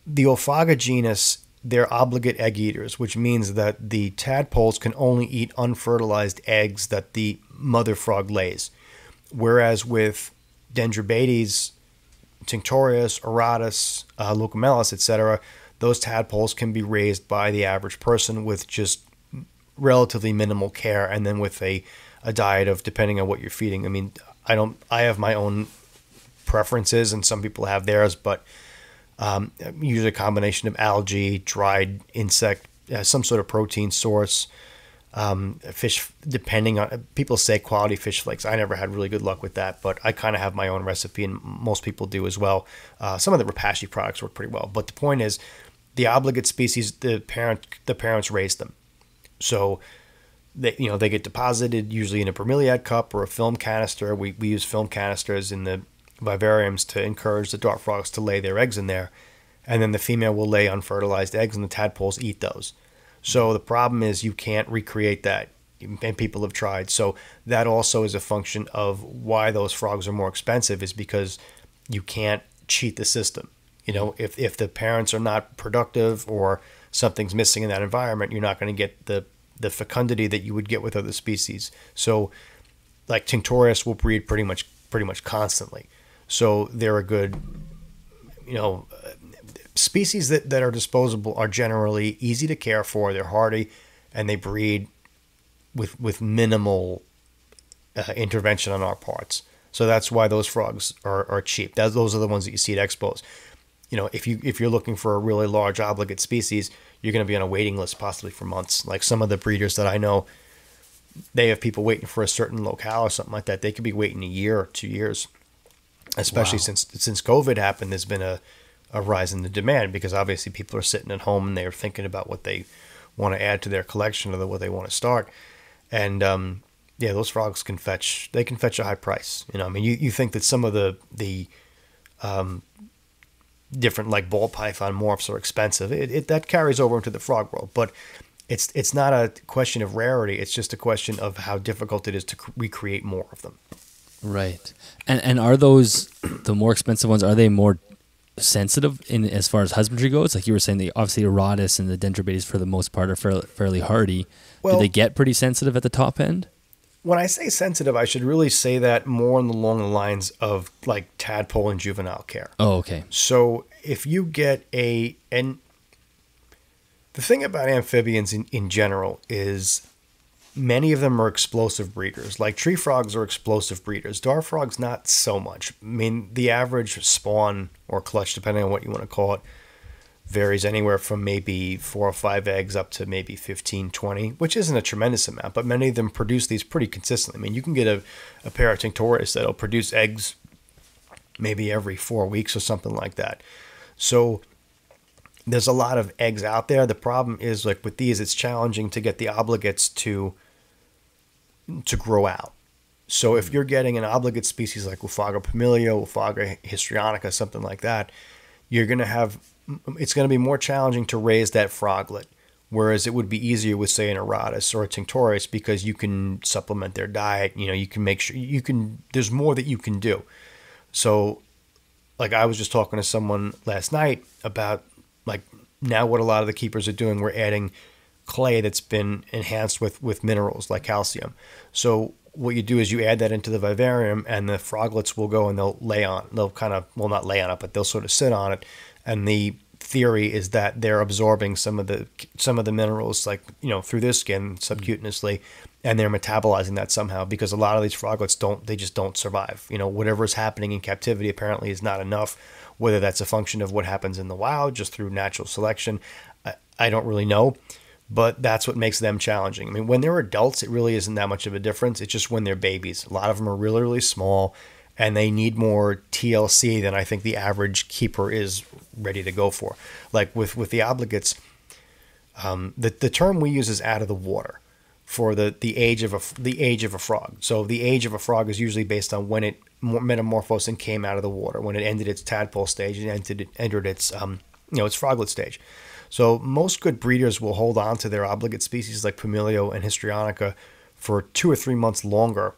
A: The Oophaga genus, they're obligate egg eaters, which means that the tadpoles can only eat unfertilized eggs that the mother frog lays. Whereas with Dendrobates, Tinctorius, Auratus, uh, Leucomelas, etc., those tadpoles can be raised by the average person with just relatively minimal care and then with a, a diet of depending on what you're feeding. I mean, I don't I have my own preferences and some people have theirs, but um, usually a combination of algae, dried insect, uh, some sort of protein source, um, fish. Depending on people say quality fish flakes. I never had really good luck with that, but I kind of have my own recipe, and most people do as well. Uh, some of the Repashy products work pretty well, but the point is, the obligate species, the parent, the parents raise them, so they you know they get deposited usually in a bromeliad cup or a film canister. We we use film canisters in the vivariums to encourage the dart frogs to lay their eggs in there, and then the female will lay unfertilized eggs, and the tadpoles eat those. So the problem is you can't recreate that, and people have tried. So that also is a function of why those frogs are more expensive, is because you can't cheat the system. You know, if if the parents are not productive or something's missing in that environment, you're not going to get the the fecundity that you would get with other species. So, like Tinctorius will breed pretty much pretty much constantly. So they're a good, you know, species that, that are disposable are generally easy to care for. They're hardy, and they breed with with minimal uh, intervention on our parts. So that's why those frogs are, are cheap. That's, those are the ones that you see at expos. You know, if you if you're looking for a really large obligate species, you're going to be on a waiting list possibly for months. Like some of the breeders that I know, they have people waiting for a certain locale or something like that. They could be waiting a year or two years. Especially
B: Wow.
A: since since COVID happened, there's been a, a rise in the demand because obviously people are sitting at home and they're thinking about what they want to add to their collection or the, what they want to start. And um, yeah, those frogs can fetch they can fetch a high price. You know, I mean, you, you think that some of the the um, different like ball python morphs are expensive. It, it that carries over into the frog world, but it's it's not a question of rarity. It's just a question of how difficult it is to cr- recreate more of them.
B: Right. And and are those the more expensive ones? Are they more sensitive in as far as husbandry goes? Like you were saying, the obviously Auratus and the Dendrobates for the most part are fairly, fairly hardy.
A: Well-
B: Do they get pretty sensitive at the top end?
A: When I say sensitive, I should really say that more along the lines of like tadpole and juvenile care.
B: Oh, okay.
A: So if you get a and the thing about amphibians in, in general is many of them are explosive breeders. Like tree frogs are explosive breeders. Dar frogs not so much. I mean the average spawn or clutch, depending on what you want to call it, varies anywhere from maybe four or five eggs up to maybe 15, 20, which isn't a tremendous amount, but many of them produce these pretty consistently. I mean, you can get a, a pair of Tinctorius that'll produce eggs maybe every four weeks or something like that. So there's a lot of eggs out there. The problem is like with these, it's challenging to get the obligates to to grow out. So if mm. you're getting an obligate species like Oophaga pumilio, Oophaga histrionica, something like that, you're going to have it's going to be more challenging to raise that froglet Whereas it would be easier with say an Auratus or a Tinctorius because you can supplement their diet. You know, you can make sure you can. There's more that you can do. So, like I was just talking to someone last night about like now what a lot of the keepers are doing. We're adding clay that's been enhanced with with minerals like calcium. So what you do is you add that into the vivarium, and the froglets will go and they'll lay on. They'll kind of well not lay on it, but they'll sort of sit on it, and the theory is that they're absorbing some of the some of the minerals like you know through their skin subcutaneously and they're metabolizing that somehow because a lot of these froglets don't they just don't survive. You know whatever is happening in captivity apparently is not enough whether that's a function of what happens in the wild just through natural selection I, I don't really know. But that's what makes them challenging. I mean when they're adults it really isn't that much of a difference. It's just when they're babies. A lot of them are really really small and they need more TLC than I think the average keeper is ready to go for. Like with with the obligates, um, the the term we use is out of the water for the the age of a the age of a frog. So the age of a frog is usually based on when it metamorphosed and came out of the water, when it ended its tadpole stage and entered entered its um, you know its froglet stage. So most good breeders will hold on to their obligate species like Pumilio and Histrionica for two or three months longer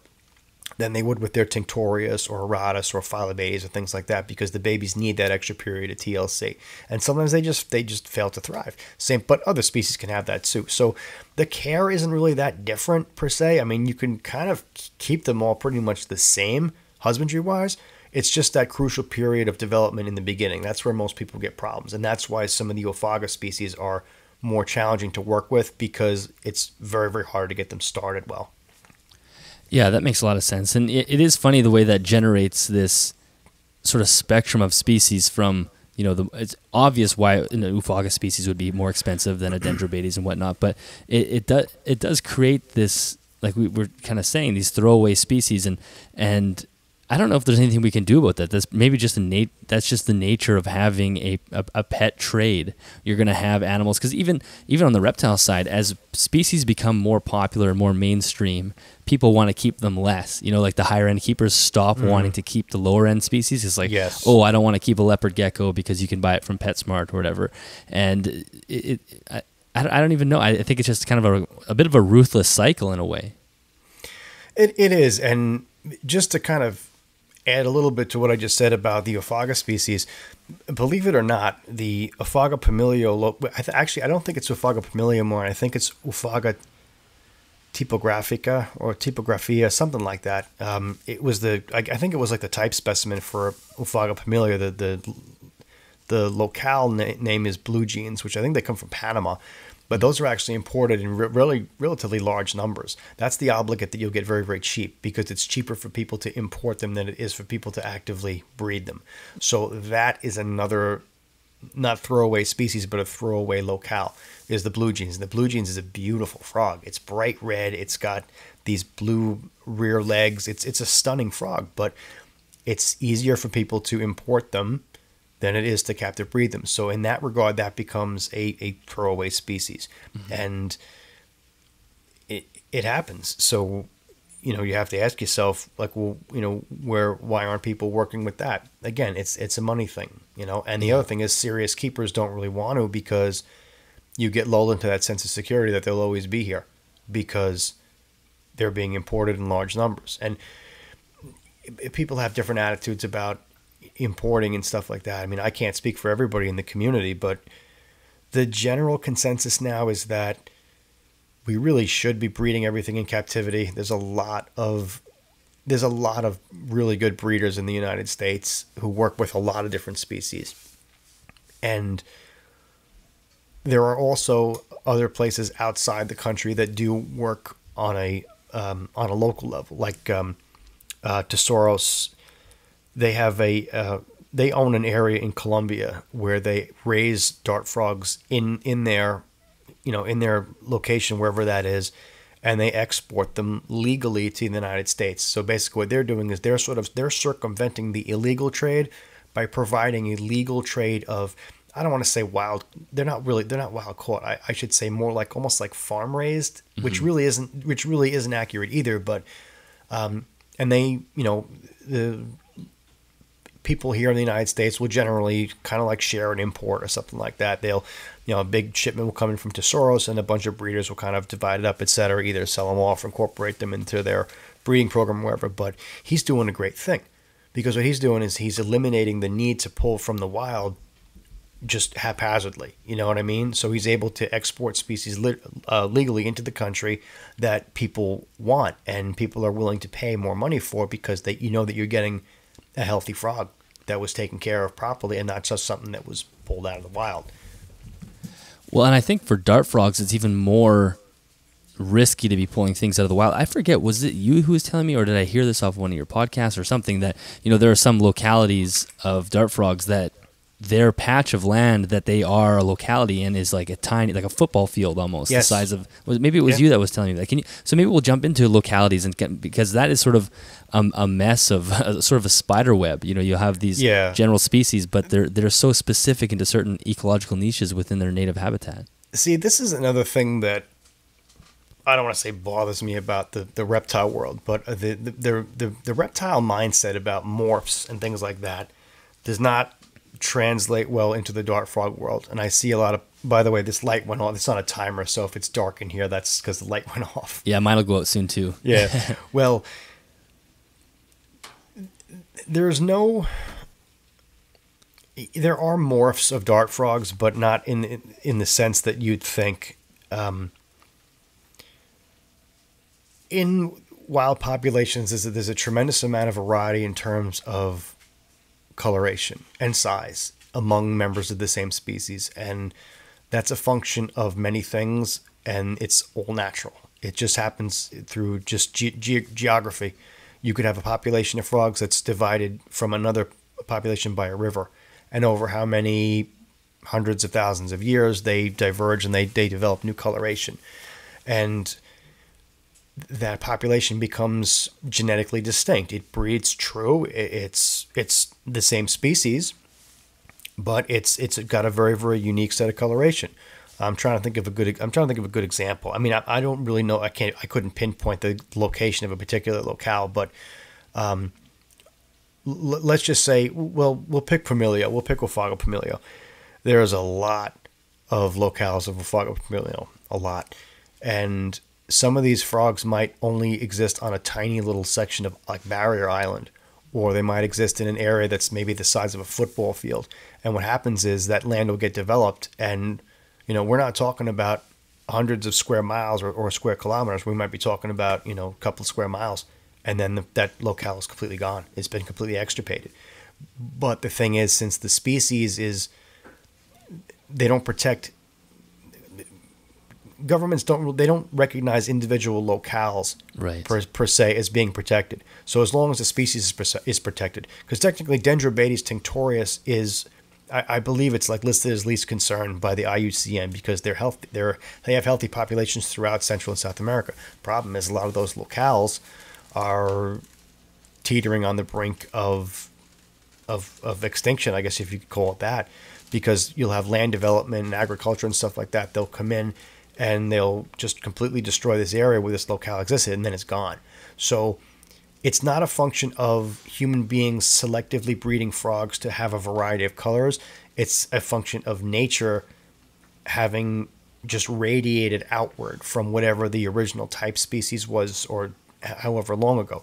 A: than they would with their Tinctorius or Auratus or Phyllobates or things like that because the babies need that extra period of TLC. And sometimes they just they just fail to thrive. Same but other species can have that too. So the care isn't really that different per se. I mean, you can kind of keep them all pretty much the same husbandry wise. It's just that crucial period of development in the beginning. That's where most people get problems. And that's why some of the Oophaga species are more challenging to work with because it's very, very hard to get them started well.
B: Yeah, that makes a lot of sense. And it, it is funny the way that generates this sort of spectrum of species from, you know, the, it's obvious why an Oophaga species would be more expensive than a Dendrobates and whatnot, but it, it, does, it does create this, like we were kind of saying, these throwaway species. And, and I don't know if there's anything we can do about that. That's maybe just a nat- that's just the nature of having a, a, a pet trade. You're going to have animals because even even on the reptile side, as species become more popular and more mainstream, people want to keep them less. You know, like the higher end keepers stop mm. wanting to keep the lower end species. It's like, yes. oh, I don't want to keep a leopard gecko because you can buy it from PetSmart or whatever. And it, it I, I don't even know. I think it's just kind of a, a bit of a ruthless cycle in a way.
A: It, it is. And just to kind of add a little bit to what I just said about the Oophaga species. Believe it or not, the Oophaga pumilio, I actually, I don't think it's Oophaga pumilio more. I think it's Oophaga typographica or typographia, something like that. Um, it was the, I, think it was like the type specimen for Oophaga pumilio. The, the, the locale na- name is blue jeans, which I think they come from Panama but those are actually imported in re- really relatively large numbers. That's the obligate that you'll get very very cheap because it's cheaper for people to import them than it is for people to actively breed them. So that is another not throwaway species but a throwaway locale is the blue jeans. And the blue jeans is a beautiful frog. It's bright red. It's got these blue rear legs. It's it's a stunning frog, but it's easier for people to import them than it is to captive breed them. So in that regard, that becomes a, a throwaway species, mm-hmm. and it it happens. So you know you have to ask yourself like, well, you know, where why aren't people working with that? Again, it's it's a money thing, you know. And the other thing is, serious keepers don't really want to because you get lulled into that sense of security that they'll always be here because they're being imported in large numbers and people have different attitudes about importing and stuff like that. I mean, I can't speak for everybody in the community, but the general consensus now is that we really should be breeding everything in captivity. There's a lot of there's a lot of really good breeders in the United States who work with a lot of different species. And there are also other places outside the country that do work on a um, on a local level, like um, uh, Tesoros they have a uh, they own an area in Colombia where they raise dart frogs in in their you know in their location wherever that is and they export them legally to the United States. So basically what they're doing is they're sort of they're circumventing the illegal trade by providing a legal trade of I don't want to say wild they're not really they're not wild caught. I, I should say more like almost like farm raised, mm-hmm. which really isn't which really isn't accurate either, but um and they, you know, the people here in the United States will generally kind of like share an import or something like that. They'll, you know, a big shipment will come in from Tesoros and a bunch of breeders will kind of divide it up, et cetera, either sell them off or incorporate them into their breeding program or whatever. But he's doing a great thing because what he's doing is he's eliminating the need to pull from the wild just haphazardly. You know what I mean? So he's able to export species uh, legally into the country that people want and people are willing to pay more money for because they you know that you're getting a healthy frog that was taken care of properly and not just something that was pulled out of the wild.
B: Well, and I think for dart frogs, it's even more risky to be pulling things out of the wild. I forget, was it you who was telling me, or did I hear this off one of your podcasts or something that, you know, there are some localities of dart frogs that their patch of land that they are a locality in is like a tiny, like a football field almost,
A: Yes.
B: the size of. Maybe it was
A: Yeah.
B: you that was telling me that. Can you? So maybe we'll jump into localities and get because that is sort of um, a mess of *laughs* sort of a spider web. You know, you have these
A: Yeah.
B: general species, but they're they're so specific into certain ecological niches within their native habitat.
A: See, this is another thing that I don't want to say bothers me about the, the reptile world, but the the, the the the reptile mindset about morphs and things like that does not translate well into the dart frog world. And I see a lot of. By the way, this light went off. It's on a timer, so if it's dark in here, that's because the light *laughs* went off.
B: Yeah, mine will go out soon too.
A: Yeah. *laughs* well, there's no. There are morphs of dart frogs, but not in in, in the sense that you'd think. Um, in wild populations, is that there's a tremendous amount of variety in terms of coloration and size among members of the same species, and that's a function of many things, and it's all natural. It just happens through just ge- ge- geography. You could have a population of frogs that's divided from another population by a river, and over how many hundreds of thousands of years they diverge and they, they develop new coloration. And that population becomes genetically distinct. It breeds true. It's it's the same species, but it's it's got a very very unique set of coloration. I'm trying to think of a good I'm trying to think of a good example. I mean, I, I don't really know. I can't. I couldn't pinpoint the location of a particular locale, but um, l- let's just say, well, we'll pick Pumilio. We'll pick Oophaga Pumilio. There's a lot of locales of Oophaga Pumilio, a lot, and some of these frogs might only exist on a tiny little section of like Barrier Island, or they might exist in an area that's maybe the size of a football field. And what happens is that land will get developed, and you know we're not talking about hundreds of square miles or, or square kilometers. We might be talking about you know a couple of square miles, and then the, that locale is completely gone. It's been completely extirpated. But the thing is, since the species is, they don't protect. Governments don't they don't recognize individual locales
B: Right.
A: per, per se as being protected. So as long as the species is, is protected, because technically Dendrobates tinctorius is, I, I believe it's like listed as least concern by the IUCN because they're health they're they have healthy populations throughout Central and South America. Problem is a lot of those locales are teetering on the brink of of of extinction, I guess if you could call it that, because you'll have land development and agriculture and stuff like that. They'll come in and they'll just completely destroy this area where this locale existed, and then it's gone. So it's not a function of human beings selectively breeding frogs to have a variety of colors. It's a function of nature having just radiated outward from whatever the original type species was or however long ago.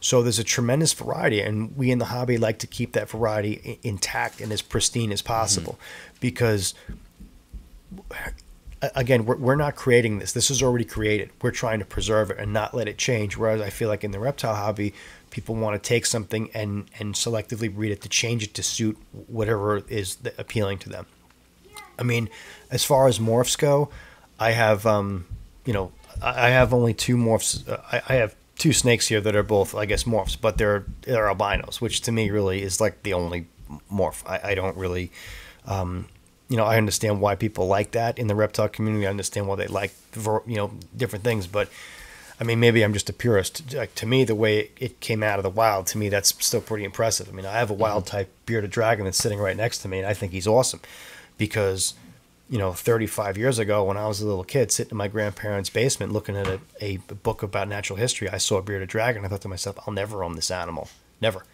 A: So there's a tremendous variety, and we in the hobby like to keep that variety intact and as pristine as possible mm-hmm. because a- again, we're, we're not creating this. This is already created. We're trying to preserve it and not let it change. Whereas I feel like in the reptile hobby, people want to take something and, and selectively breed it to change it to suit whatever is appealing to them. I mean, as far as morphs go, I have, um, you know, I I have only two morphs. uh, I, I have two snakes here that are both, I guess, morphs, but they're they're albinos, which to me really is like the only morph. I, I don't really, um, you know, I understand why people like that in the reptile community. I understand why they like, you know, different things, but. I mean, maybe I'm just a purist. Like to me, the way it- came out of the wild, to me, that's still pretty impressive. I mean, I have a wild mm-hmm. type bearded dragon that's sitting right next to me, and I think he's awesome because, you know, 35 years ago, when I was a little kid sitting in my grandparents' basement looking at a, a book about natural history, I saw a bearded dragon. I thought to myself, I'll never own this animal, never.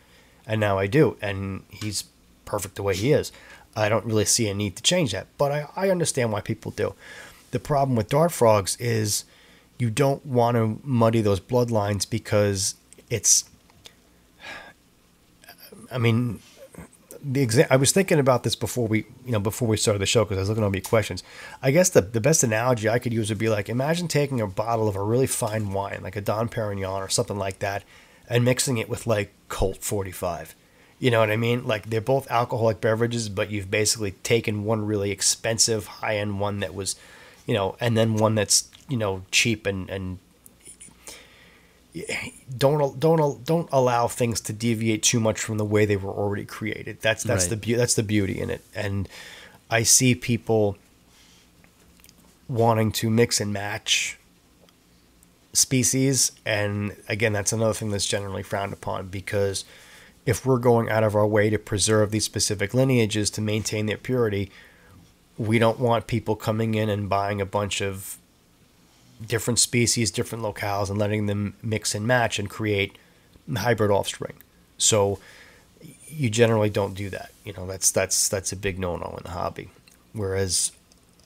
A: and now I do, and he's perfect the way he is. I don't really see a need to change that, but I, I understand why people do. The problem with dart frogs is you don't want to muddy those bloodlines because it's. I mean, the exa- I was thinking about this before we, you know, before we started the show because I was looking at all your questions. I guess the, the best analogy I could use would be like imagine taking a bottle of a really fine wine, like a Dom Perignon or something like that, and mixing it with like Colt 45. You know what I mean? Like they're both alcoholic beverages, but you've basically taken one really expensive high end one that was, you know, and then one that's you know cheap and and don't don't don't allow things to deviate too much from the way they were already created. That's that's
B: Right.
A: the beauty that's the beauty in it. And I see people wanting to mix and match species and again that's another thing that's generally frowned upon because if we're going out of our way to preserve these specific lineages to maintain their purity we don't want people coming in and buying a bunch of different species different locales and letting them mix and match and create hybrid offspring. So you generally don't do that you know that's that's that's a big no-no in the hobby. Whereas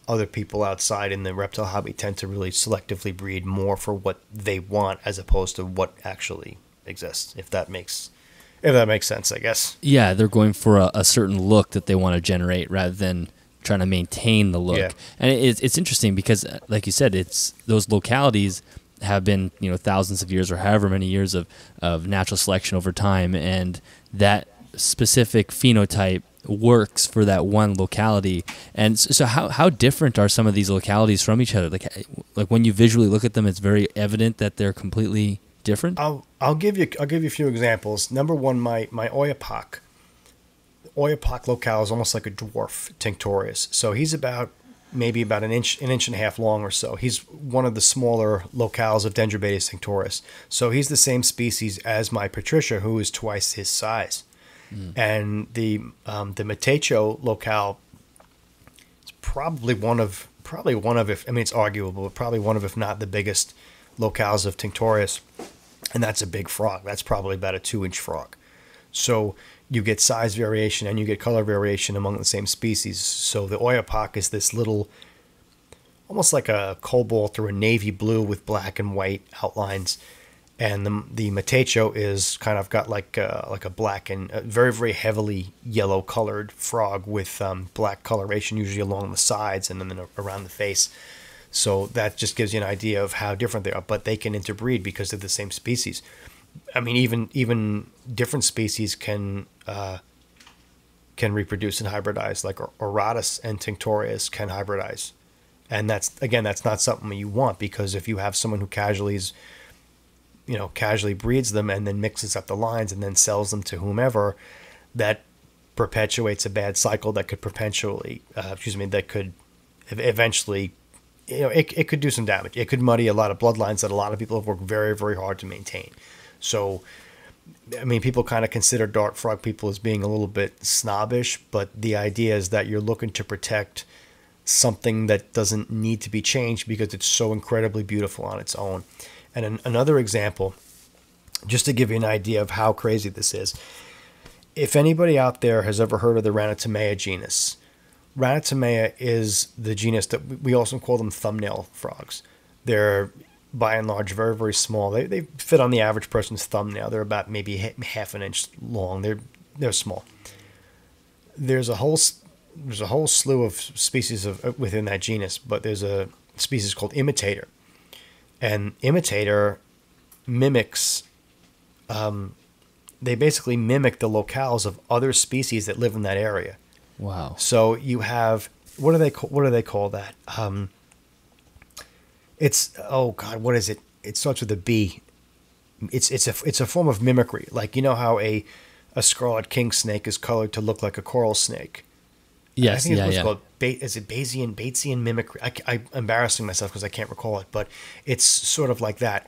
A: other people outside in the reptile hobby tend to really selectively breed more for what they want as opposed to what actually exists if that makes if that makes sense i guess
B: Yeah, they're going for a, a certain look that they want to generate rather than trying to maintain the look.
A: Yeah.
B: And it's it's interesting because, like you said, it's those localities have been you know thousands of years or however many years of of natural selection over time, and that specific phenotype works for that one locality. And so, so how how different are some of these localities from each other? Like like when you visually look at them, it's very evident that they're completely different.
A: I'll I'll give you I'll give you a few examples. Number one, my my Oyapock. Oyapock locale is almost like a dwarf Tinctorius. So he's about maybe about an inch an inch and a half long or so. He's one of the smaller locales of Dendrobates tinctorius. So he's the same species as my Patricia, who is twice his size. And the um, the Matecho locale is probably one of probably one of if I mean it's arguable, but probably one of if not the biggest locales of Tinctorius, and that's a big frog. That's probably about a two inch frog. So you get size variation and you get color variation among the same species. So the Oyapock is this little, almost like a cobalt or a navy blue with black and white outlines, and the the Matecho is kind of got like a, like a black and a very very heavily yellow colored frog with um, black coloration usually along the sides and then around the face. So that just gives you an idea of how different they are, but they can interbreed because they're the same species. I mean, even even different species can uh, can reproduce and hybridize. Like Or- Auratus and Tinctorius can hybridize, and that's again that's not something you want because if you have someone who casually is, you know, casually breeds them and then mixes up the lines and then sells them to whomever, that perpetuates a bad cycle that could perpetually, uh, excuse me, that could eventually you know, it, it could do some damage. It could muddy a lot of bloodlines that a lot of people have worked very, very hard to maintain. So, I mean, people kind of consider dark frog people as being a little bit snobbish, but the idea is that you're looking to protect something that doesn't need to be changed because it's so incredibly beautiful on its own. And an, another example, just to give you an idea of how crazy this is, if anybody out there has ever heard of the Ranitomeya genus, Ranitomeya is the genus that we- we also call them thumbnail frogs. They're by and large very very small. They, they fit on the average person's thumbnail. They're about maybe half an inch long. They're they're small. There's a whole there's a whole slew of species of uh, within that genus, but there's a species called imitator, and imitator mimics. Um, they basically mimic the locales of other species that live in that area.
B: Wow.
A: So you have what do they call what do they call that? Um, it's oh god, what is it? It starts with a B. It's it's a it's a form of mimicry. Like you know how a a scarlet king snake is colored to look like a coral snake. I
B: Yes.
A: think it's
B: Yeah.
A: what's
B: Yeah.
A: called ba- is it Bayesian Batesian mimicry. I, am embarrassing myself because I can't recall it, but it's sort of like that.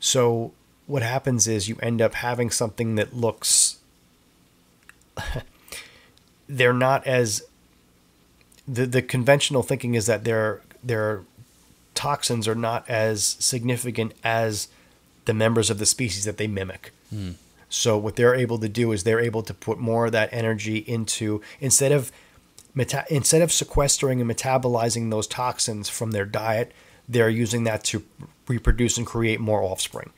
A: So what happens is you end up having something that looks. *laughs* they're not as. The the conventional thinking is that their their toxins are not as significant as the members of the species that they mimic. Hmm. So what they're able to do is they're able to put more of that energy into instead of meta- instead of sequestering and metabolizing those toxins from their diet, they're using that to reproduce and create more offspring.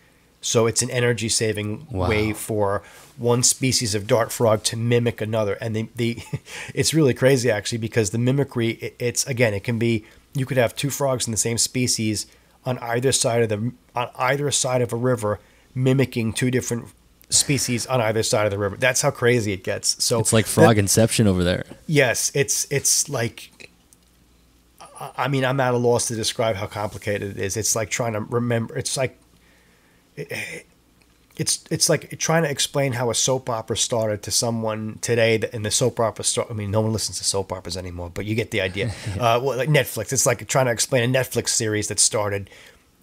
A: So it's an energy saving
B: Wow.
A: way for one species of dart frog to mimic another. And they, they *laughs* it's really crazy actually because the mimicry it, it's again it can be you could have two frogs in the same species on either side of the on either side of a river mimicking two different species on either side of the river. That's how crazy it gets. So
B: It's like
A: that-
B: frog inception over there.
A: Yes, it's it's like I- I mean, I'm at a loss to describe how complicated it is. It's like trying to remember. It's like it's it's like trying to explain how a soap opera started to someone today. That in the soap opera. I mean, no one listens to soap operas anymore, but you get the idea. *laughs* uh, well, like Netflix, it's like trying to explain a Netflix series that started,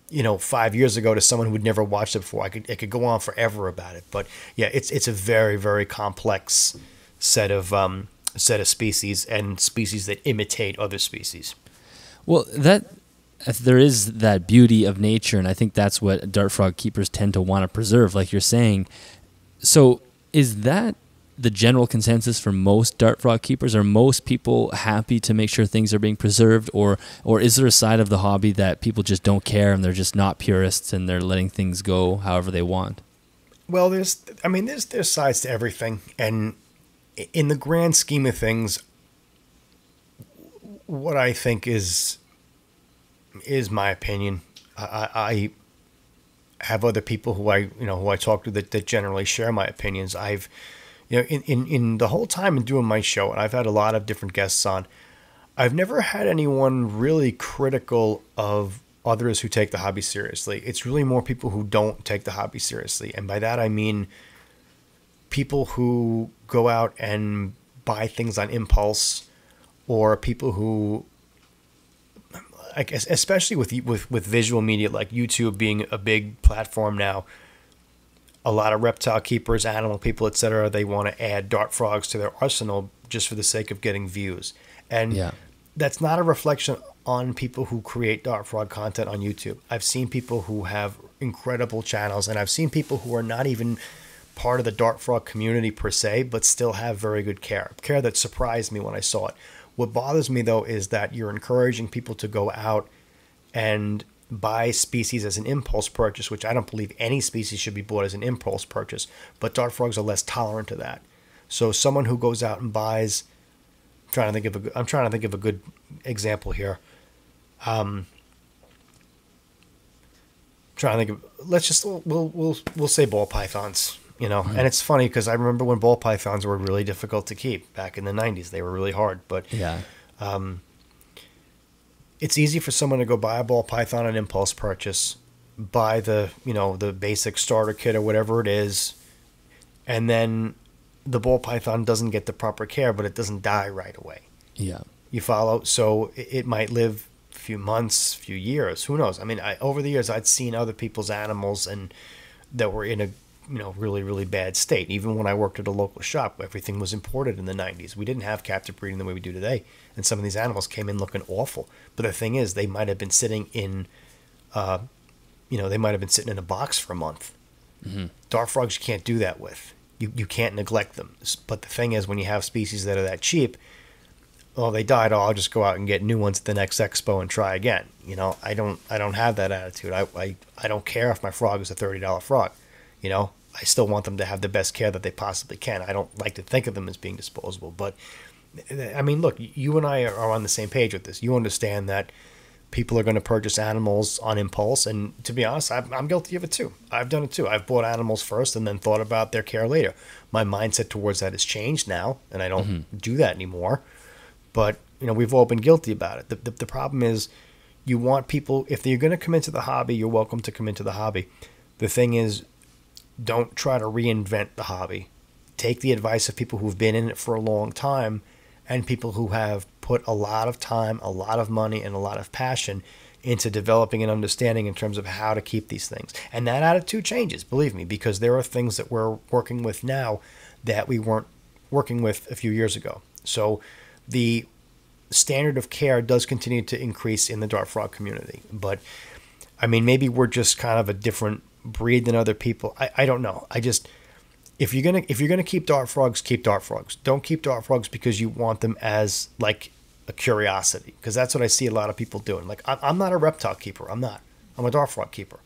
A: you know, five years ago to someone who'd never watched it before. I could it could go on forever about it, but yeah, it's it's a very very complex set of um, set of species and species that imitate other species.
B: Well, that there is that beauty of nature, and I think that's what dart frog keepers tend to want to preserve, like you're saying. So, is that the general consensus for most dart frog keepers? Are most people happy to make sure things are being preserved, or or is there a side of the hobby that people just don't care and they're just not purists and they're letting things go however they want?
A: Well, there's, I mean, there's there's sides to everything, and in the grand scheme of things, what I think is is my opinion. I, I have other people who I you know who I talk to that, that generally share my opinions. I've you know in, in in the whole time in doing my show, and I've had a lot of different guests on. I've never had anyone really critical of others who take the hobby seriously. It's really more people who don't take the hobby seriously. And by that I mean people who go out and buy things on impulse or people who I guess especially with with with visual media like YouTube being a big platform now a lot of reptile keepers, animal people, etc. They want to add dart frogs to their arsenal just for the sake of getting views, and
B: Yeah.
A: that's not a reflection on people who create dart frog content on YouTube. I've seen people who have incredible channels, and I've seen people who are not even part of the dart frog community per se, but still have very good care. Care that surprised me when I saw it. What bothers me though is that you're encouraging people to go out and buy species as an impulse purchase, which I don't believe any species should be bought as an impulse purchase. But dart frogs are less tolerant to that. So someone who goes out and buys, I'm trying to think of a, I'm trying to think of a good example here. Um, trying to think of, let's just we'll we'll we'll say ball pythons. You know, mm-hmm. and it's funny because I remember when ball pythons were really difficult to keep back in the '90s. They were really hard, but
B: Yeah.
A: Um, it's easy for someone to go buy a ball python on impulse purchase, buy the you know the basic starter kit or whatever it is, and then the ball python doesn't get the proper care, but it doesn't die right away.
B: Yeah.
A: You follow, so it it might live a few months, a few years. Who knows? I mean, I, over the years, I'd seen other people's animals and that were in a you know really really bad state. Even when I worked at a local shop, everything was imported in the '90s. We didn't have captive breeding the way we do today, and some of these animals came in looking awful. But the thing is, they might have been sitting in, uh, you know, they might have been sitting in a box for a month. Dart frogs you can't do that with. You you can't neglect them. But the thing is, when you have species that are that cheap, oh they died. Oh, I'll just go out and get new ones at the next expo and try again. You know, I don't I don't have that attitude. I I, I don't care if my frog is a thirty dollar frog. You know, I still want them to have the best care that they possibly can. I don't like to think of them as being disposable, but I mean, look, you and I are on the same page with this. You understand that people are going to purchase animals on impulse, and to be honest, I'm, I'm guilty of it too. I've done it too. I've bought animals first and then thought about their care later. My mindset towards that has changed now, and I don't mm-hmm. do that anymore. But you know, we've all been guilty about it. The, the, the problem is, you want people if you're going to come into the hobby, you're welcome to come into the hobby. The thing is, don't try to reinvent the hobby. Take the advice of people who've been in it for a long time and people who have put a lot of time, a lot of money, and a lot of passion into developing an understanding in terms of how to keep these things. And that attitude changes, believe me, because there are things that we're working with now that we weren't working with a few years ago. So the standard of care does continue to increase in the dart frog community. But I mean, maybe we're just kind of a different breed than other people. I, I don't know. I just, if you're gonna if you're gonna keep dart frogs, keep dart frogs. Don't keep dart frogs because you want them as like a curiosity, because that's what I see a lot of people doing. Like I'm, I'm not a reptile keeper. I'm not. I'm a dart frog keeper.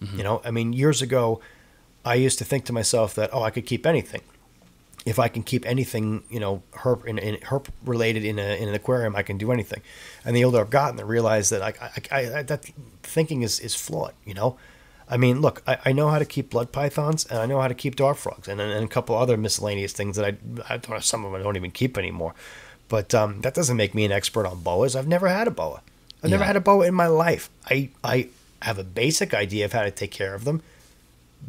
A: Mm-hmm. You know, I mean, years ago, I used to think to myself that oh, I could keep anything. If I can keep anything, you know, herp in, in herp related in, a, in an aquarium, I can do anything. And the older I've gotten, I realize that I, I, I that thinking is is flawed. You know, I mean, look, I, I know how to keep blood pythons and I know how to keep dart frogs and, and a couple other miscellaneous things that I, I don't know, some of them I don't even keep anymore. But um, that doesn't make me an expert on boas. I've never had a boa. I've yeah. never had a boa in my life. I, I have a basic idea of how to take care of them,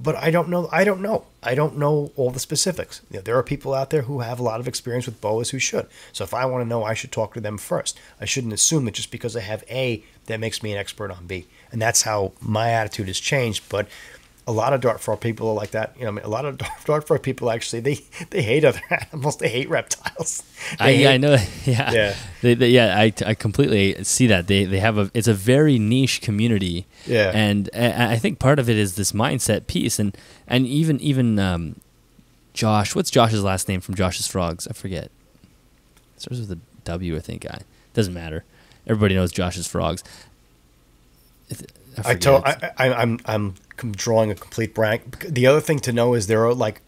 A: but I don't know. I don't know. I don't know all the specifics. You know, there are people out there who have a lot of experience with boas who should. So if I want to know, I should talk to them first. I shouldn't assume that just because I have A, that makes me an expert on B and that's how my attitude has changed. But a lot of dart frog people are like that. You know, I mean, a lot of *laughs* dart frog people actually they they hate other *laughs* animals. They hate reptiles. *laughs*
B: They I, hate, yeah, I know. Yeah, yeah, they, they, yeah. I, I completely see that. They they have a it's a very niche community.
A: Yeah,
B: and, I think part of it is this mindset piece, and and even even um, Josh. What's Josh's last name from Josh's Frogs? I forget. It starts with a W, I think. I doesn't matter. Everybody knows Josh's Frogs.
A: I, I told I, I, I'm I'm drawing a complete blank. The other thing to know is there are like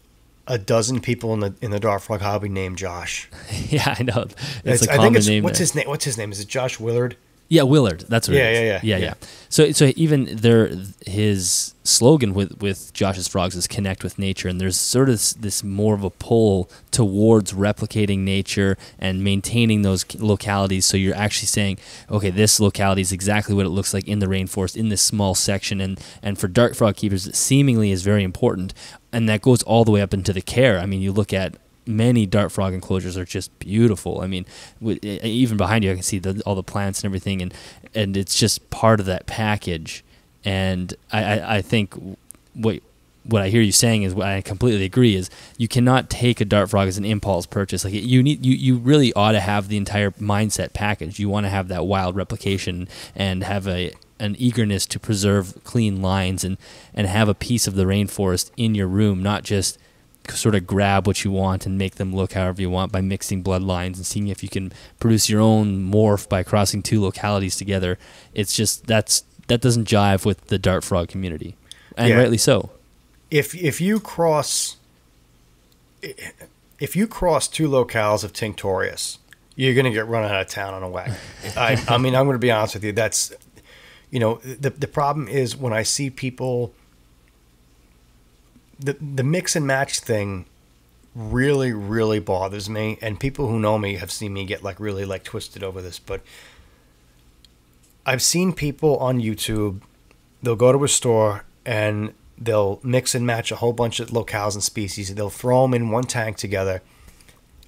A: a dozen people in the in the dart frog hobby named Josh. *laughs*
B: yeah, I know.
A: It's, it's a common name. What's there. his name? What's his name? Is it Josh Willard?
B: Yeah, Willard. That's what.
A: Yeah,
B: yeah,
A: yeah,
B: yeah, yeah, So, so even there, his slogan with with Josh's Frogs is "Connect with Nature," and there's sort of this, this more of a pull towards replicating nature and maintaining those localities. So you're actually saying, okay, this locality is exactly what it looks like in the rainforest in this small section, and and for dart frog keepers, it seemingly is very important, and that goes all the way up into the care. I mean, you look at many dart frog enclosures are just beautiful. I mean, even behind you, I can see the, all the plants and everything, and and it's just part of that package. And I, I, I think what what I hear you saying is what I completely agree is you cannot take a dart frog as an impulse purchase. Like you need you, you really ought to have the entire mindset package. You want to have that wild replication and have a an eagerness to preserve clean lines and and have a piece of the rainforest in your room, not just sort of grab what you want and make them look however you want by mixing bloodlines and seeing if you can produce your own morph by crossing two localities together. It's just that's that doesn't jive with the dart frog community, and yeah. rightly so.
A: If if you cross if you cross two locales of Tinctorius, you're going to get run out of town on a wagon. *laughs* I, I mean, I'm going to be honest with you. That's, you know, the the problem is when I see people the the mix and match thing really really bothers me and people who know me have seen me get like really like twisted over this but I've seen people on YouTube they'll go to a store and they'll mix and match a whole bunch of locales and species they'll throw them in one tank together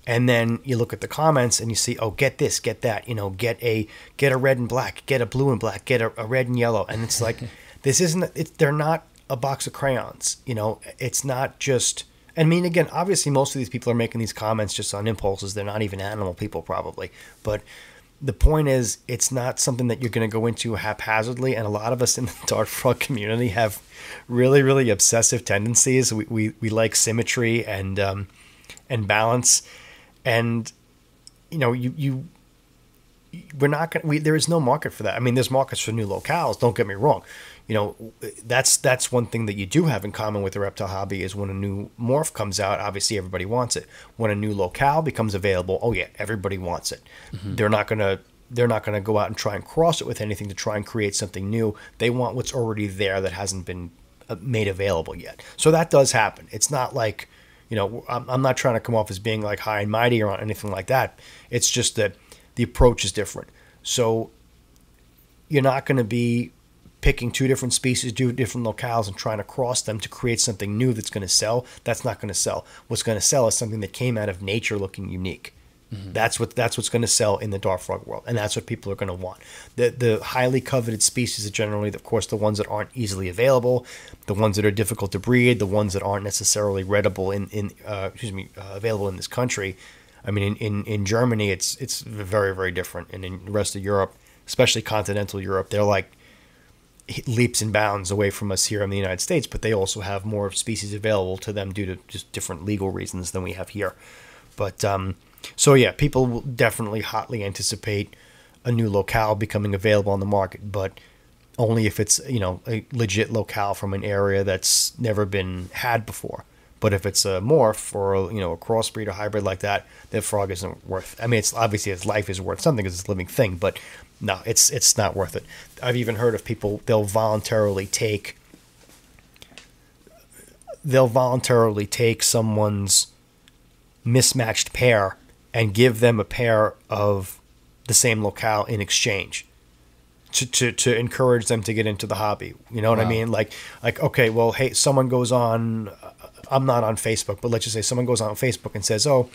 A: and then you look at the comments and you see oh get this get that you know get a get a red and black get a blue and black get a, a red and yellow and it's like *laughs* this isn't it's they're not a box of crayons. You know, it's not just. I mean, again, obviously, most of these people are making these comments just on impulses. They're not even animal people, probably. But the point is, it's not something that you're going to go into haphazardly. And a lot of us in the *laughs* dart frog community have really, really obsessive tendencies. We, we, we like symmetry and um, and balance, and you know, you you we're not going. We there is no market for that. I mean, there's markets for new locales. Don't get me wrong you know that's that's one thing that you do have in common with the reptile hobby is when a new morph comes out obviously everybody wants it. When a new locale becomes available oh yeah everybody wants it. Mm-hmm. they're not going to they're not going to go out and try and cross it with anything to try and create something new. They want what's already there that hasn't been uh, made available yet. So that does happen. It's not like you know i'm, I'm not trying to come off as being like high and mighty or anything like that. It's just that the approach is different. So you're not going to be picking two different species, two different locales, and trying to cross them to create something new that's going to sell, that's not going to sell. What's going to sell is something that came out of nature looking unique. Mm-hmm. That's what that's what's going to sell in the dart frog world, and that's what people are going to want. The the highly coveted species are generally, of course, the ones that aren't easily available, the ones that are difficult to breed, the ones that aren't necessarily readable in in uh, excuse me uh, available in this country. I mean, in, in, in Germany, it's it's very very different, and in the rest of Europe, especially continental Europe, they're like leaps and bounds away from us here in the United States, but they also have more species available to them due to just different legal reasons than we have here. But um, so yeah, people will definitely hotly anticipate a new locale becoming available on the market, but only if it's you know a legit locale from an area that's never been had before. But if it's a morph or you know a crossbreed or hybrid like that, that frog isn't worth. I mean, it's obviously its life is worth something because it's a living thing, but no, it's it's not worth it. I've even heard of people they'll voluntarily take they'll voluntarily take someone's mismatched pair and give them a pair of the same locale in exchange to, to, to encourage them to get into the hobby. You know what wow. I mean? Like, like, okay, well, hey, someone goes on, I'm not on Facebook, but let's just say someone goes on Facebook and says, oh,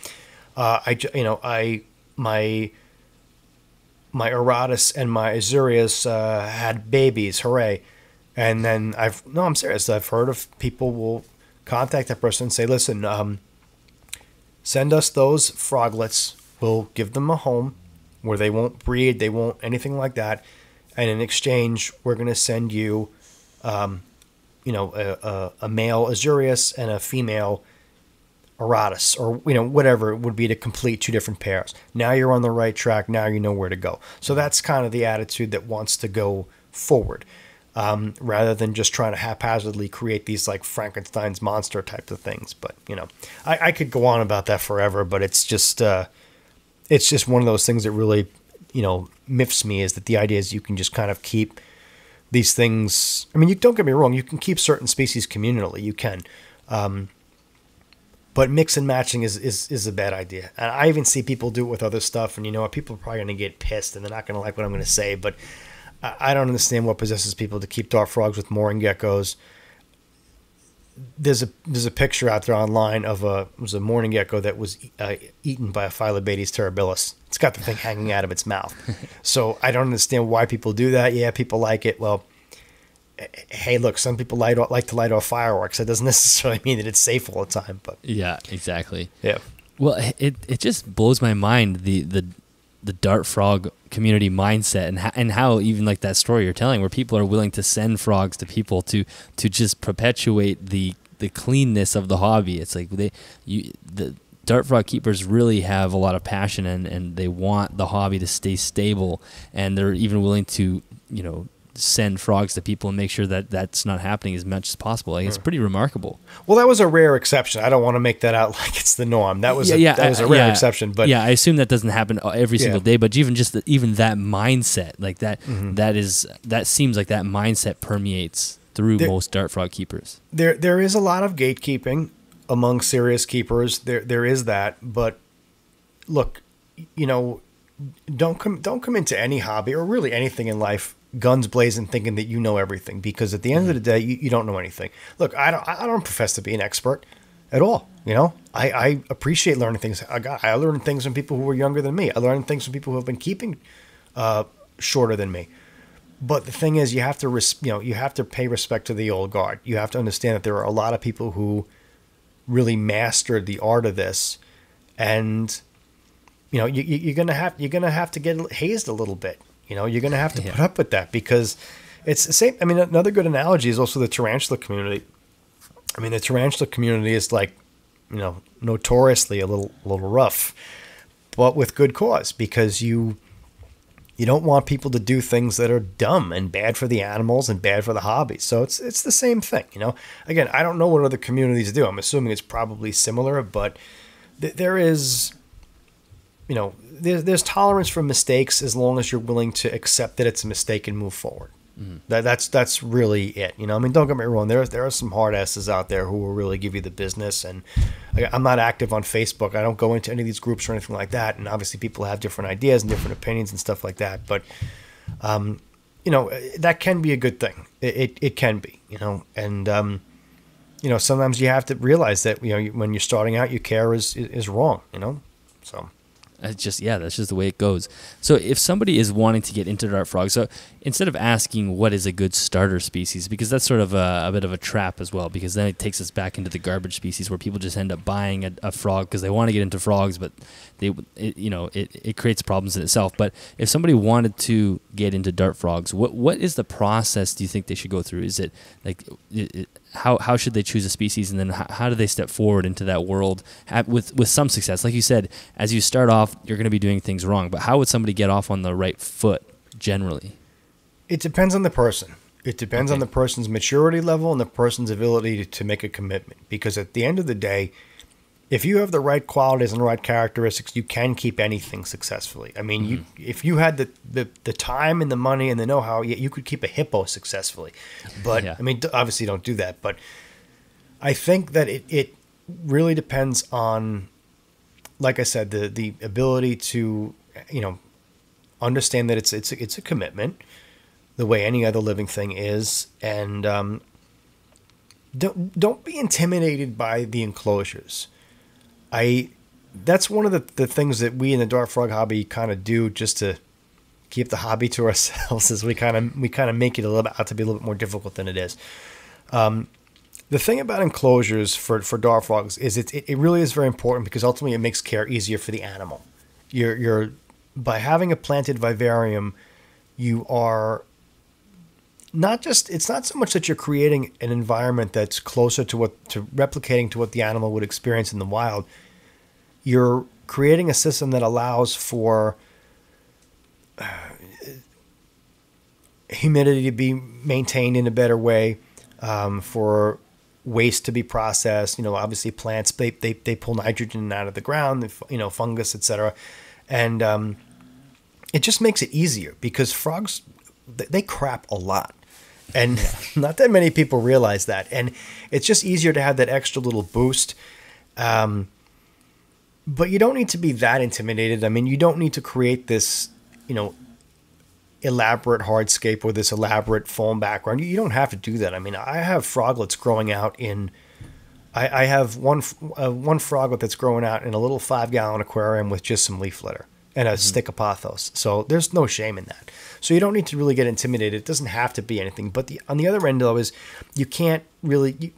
A: uh, I, you know, I, my, my Auratus and my Azureus uh, had babies, hooray. And then I've, no, I'm serious. I've heard of people will contact that person and say, listen, um, send us those froglets. We'll give them a home where they won't breed, they won't anything like that. And in exchange, we're going to send you, um, you know, a, a, a, male Azureus and a female Auratus, or you know, whatever it would be to complete two different pairs. Now you're on the right track. Now you know where to go. So that's kind of the attitude that wants to go forward um, rather than just trying to haphazardly create these like Frankenstein's monster types of things. But you know, I, I could go on about that forever, but it's just uh, it's just one of those things that really you know miffs me is that the idea is you can just kind of keep these things. I mean, you don't get me wrong, you can keep certain species communally, you can. Um, but mix and matching is, is, is a bad idea. And I even see people do it with other stuff, and you know what? People are probably going to get pissed and they're not going to like what I'm going to say, but I don't understand what possesses people to keep dart frogs with mourning geckos. There's a there's a picture out there online of a was a mourning gecko that was uh, eaten by a Phyllobates terribilis. It's got the thing hanging out of its mouth. *laughs* so I don't understand why people do that. Yeah, people like it. Well, hey, look, some people light like to light off fireworks. That doesn't *laughs* necessarily mean that it's safe all the time. But
B: yeah, exactly.
A: Yeah.
B: Well, it it just blows my mind the the the dart frog community mindset and how, and how even like that story you're telling where people are willing to send frogs to people to to just perpetuate the the cleanness of the hobby it's like they you the dart frog keepers really have a lot of passion and and they want the hobby to stay stable and they're even willing to you know send frogs to people and make sure that that's not happening as much as possible. Like, it's pretty remarkable.
A: Well, that was a rare exception. I don't want to make that out *laughs* like it's the norm. That was yeah, a, yeah, that was a rare
B: yeah,
A: exception. But
B: yeah, I assume that doesn't happen every single day. But even just the, even that mindset, like that, mm-hmm. that is that seems like that mindset permeates through there, most dart frog keepers.
A: There there is a lot of gatekeeping among serious keepers. There there is that, but look, you know, don't come don't come into any hobby or really anything in life guns blazing thinking that you know everything because at the end of the day you, you don't know anything. Look i don't i don't profess to be an expert at all you know? I, I appreciate learning things. I got i learned things from people who were younger than me. I learned things from people who have been keeping uh, shorter than me. But the thing is you have to res- you know you have to pay respect to the old guard. You have to understand that there are a lot of people who really mastered the art of this and you know you, you're gonna have you're gonna have to get hazed a little bit you know, you're going to have to yeah. put up with that because it's the same. I mean, another good analogy is also the tarantula community. I mean, the tarantula community is like, you know, notoriously a little, a little rough, but with good cause because you, you don't want people to do things that are dumb and bad for the animals and bad for the hobby. So it's it's the same thing, you know. Again, I don't know what other communities do. I'm assuming it's probably similar, but th- there is you know, there's, there's tolerance for mistakes as long as you're willing to accept that it's a mistake and move forward. Mm-hmm. That, that's that's really it. You know, I mean, don't get me wrong. There there are some hard asses out there who will really give you the business. And I'm not active on Facebook. I don't go into any of these groups or anything like that. And obviously, people have different ideas and different opinions and stuff like that. But, um, you know, that can be a good thing. It it, it can be. You know, and um, you know, sometimes you have to realize that you know when you're starting out, your care is is wrong. You know, so.
B: It's just yeah, that's just the way it goes. So if somebody is wanting to get into dart frogs, so instead of asking what is a good starter species, because that's sort of a, a bit of a trap as well, because then it takes us back into the garbage species where people just end up buying a, a frog because they want to get into frogs, but they it, you know it, it creates problems in itself. But if somebody wanted to get into dart frogs, what what is the process? Do you think they should go through? Is it like it, how how should they choose a species, and then how, how do they step forward into that world with with some success? Like you said, as you start off, you're going to be doing things wrong, but how would somebody get off on the right foot generally?
A: It depends on the person. It depends okay. on the person's maturity level and the person's ability to, to make a commitment. Because at the end of the day, if you have the right qualities and the right characteristics, you can keep anything successfully. I mean, mm-hmm. you if you had the, the, the time and the money and the know how, you could keep a hippo successfully. But yeah. I mean, obviously, don't do that. But I think that it, it really depends on, like I said, the the ability to you know understand that it's it's it's a commitment, the way any other living thing is, and um, don't don't be intimidated by the enclosures. I that's one of the, the things that we in the dart frog hobby kind of do just to keep the hobby to *laughs* ourselves is we kind of we kind of make it a little bit out to be a little bit more difficult than it is. Um, the thing about enclosures for, for dart frogs is it, it really is very important because ultimately it makes care easier for the animal. You're, you're by having a planted vivarium, you are not just it's not so much that you're creating an environment that's closer to what to replicating to what the animal would experience in the wild you're creating a system that allows for uh, humidity to be maintained in a better way, um, for waste to be processed. You know, obviously plants they, they, they pull nitrogen out of the ground, you know, fungus, etc. And um, it just makes it easier because frogs they crap a lot. And *laughs* not that many people realize that. And it's just easier to have that extra little boost. Um, but you don't need to be that intimidated. I mean, you don't need to create this, you know, elaborate hardscape or this elaborate foam background. You don't have to do that. I mean, I have froglets growing out in. I, I have one uh, one froglet that's growing out in a little five gallon aquarium with just some leaf litter and a mm-hmm. stick of pothos. So there's no shame in that. So you don't need to really get intimidated. It doesn't have to be anything. But the on the other end though is you can't really you,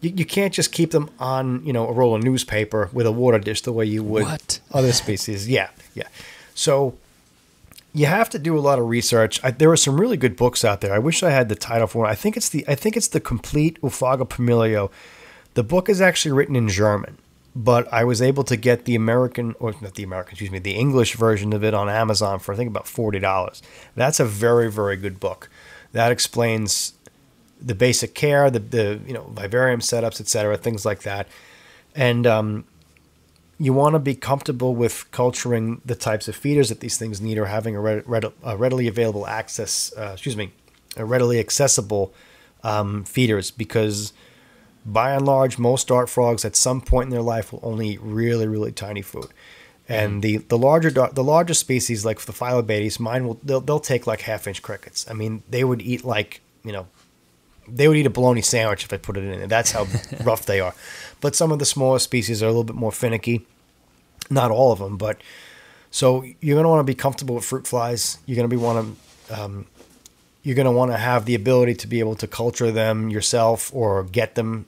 A: you, you can't just keep them on you know a roll of newspaper with a water dish the way you would
B: what?
A: other species. Yeah, yeah. So you have to do a lot of research. I, there are some really good books out there. I wish I had the title for one. I think it's the I think it's the complete Oophaga Pumilio. The book is actually written in German, but I was able to get the American or not the American, excuse me, the English version of it on Amazon for I think about forty dollars. That's a very very good book. That explains the basic care, the, the you know vivarium setups, etc., things like that, and um, you want to be comfortable with culturing the types of feeders that these things need, or having a, a readily available access. Uh, excuse me, a readily accessible um, feeders because by and large, most dart frogs at some point in their life will only eat really, really tiny food. And mm-hmm. the, the larger the larger species like the Phyllobates, mine will they'll, they'll take like half inch crickets. I mean, they would eat like you know they would eat a bologna sandwich if I put it in it. That's how *laughs* rough they are. But some of the smaller species are a little bit more finicky. Not all of them, but so you're going to want to be comfortable with fruit flies. You're going to be want to um, you're going to want to have the ability to be able to culture them yourself or get them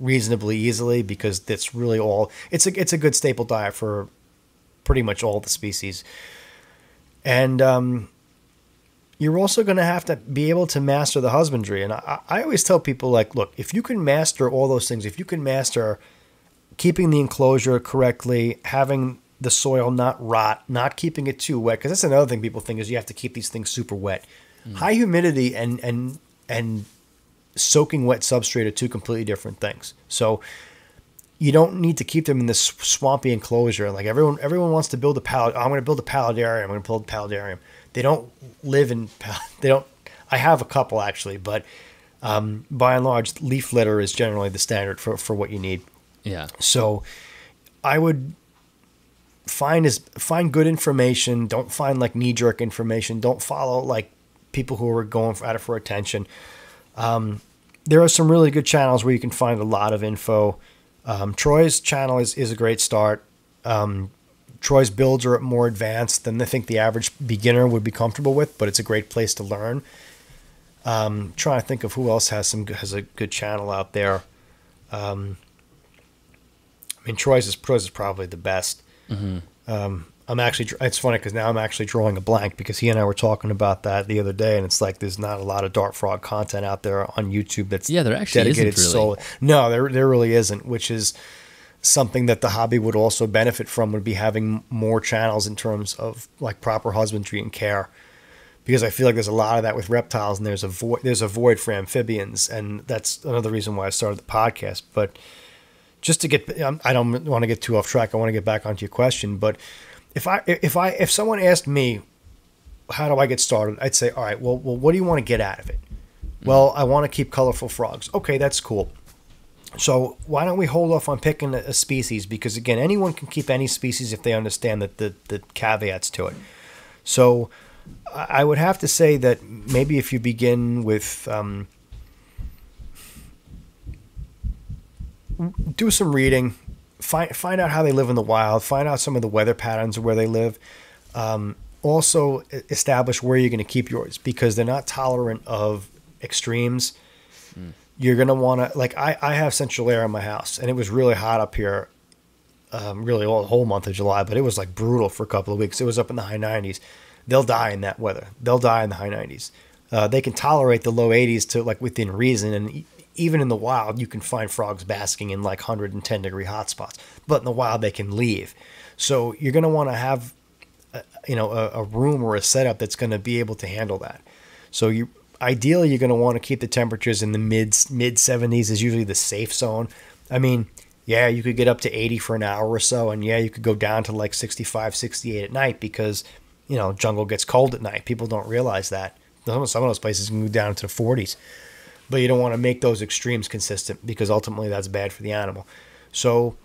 A: reasonably easily because that's really all. It's a it's a good staple diet for pretty much all the species. And um, you're also going to have to be able to master the husbandry. And I, I, always tell people, like, look, if you can master all those things, if you can master keeping the enclosure correctly, having the soil not rot, not keeping it too wet, because that's another thing people think is you have to keep these things super wet. Mm. High humidity and and and soaking wet substrate are two completely different things. So you don't need to keep them in this swampy enclosure. Like everyone, everyone wants to build a pallet. Oh, I'm going to build a paludarium. I'm going to build a paludarium. They don't live in. *laughs* They don't. I have a couple actually, but um, by and large, leaf litter is generally the standard for for what you need.
B: Yeah.
A: So, I would find is find good information. Don't find like knee jerk information. Don't follow like people who are going at it for attention. Um, there are some really good channels where you can find a lot of info. Um, Troy's channel is, is a great start. Um, Troy's builds are more advanced than I think the average beginner would be comfortable with, but it's a great place to learn. Um, trying to think of who else has some has a good channel out there. Um, I mean, Troy's is Troy's is probably the best.
B: Mm-hmm.
A: Um, I'm actually it's funny because now I'm actually drawing a blank because he and I were talking about that the other day, and it's like there's not a lot of dart frog content out there on YouTube that's
B: Yeah, there actually
A: dedicated
B: isn't really.
A: solely. No, there there really isn't, which is something that the hobby would also benefit from would be having more channels in terms of like proper husbandry and care. Because I feel like there's a lot of that with reptiles and there's a void there's a void for amphibians and that's another reason why I started the podcast. But just to get um, I don't want to get too off track I want to get back onto your question but if I if I if someone asked me how do I get started? I'd say all right well well what do you want to get out of it? Well I want to keep colorful frogs. Okay that's cool so why don't we hold off on picking a, species? Because again, anyone can keep any species if they understand the, the, the caveats to it. So I would have to say that maybe if you begin with um, do some reading, find find out how they live in the wild, find out some of the weather patterns of where they live. Um, also establish where you're going to keep yours because they're not tolerant of extremes you're gonna want to like I, I have central air in my house and it was really hot up here um, really all the whole month of july but it was like brutal for a couple of weeks. It was up in the high 90s they'll die in that weather. They'll die in the high 90s uh, they can tolerate the low 80s to like within reason and even in the wild you can find frogs basking in like 110 degree hot spots but in the wild they can leave. So you're gonna want to have a, you know a, a room or a setup that's going to be able to handle that. So you ideally you're going to want to keep the temperatures in the mid mid 70s is usually the safe zone. I mean, yeah, you could get up to 80 for an hour or so and yeah, you could go down to like 65, 68 at night because, you know, jungle gets cold at night. People don't realize that. Some of those places can go down into the 40s. But you don't want to make those extremes consistent because ultimately that's bad for the animal. So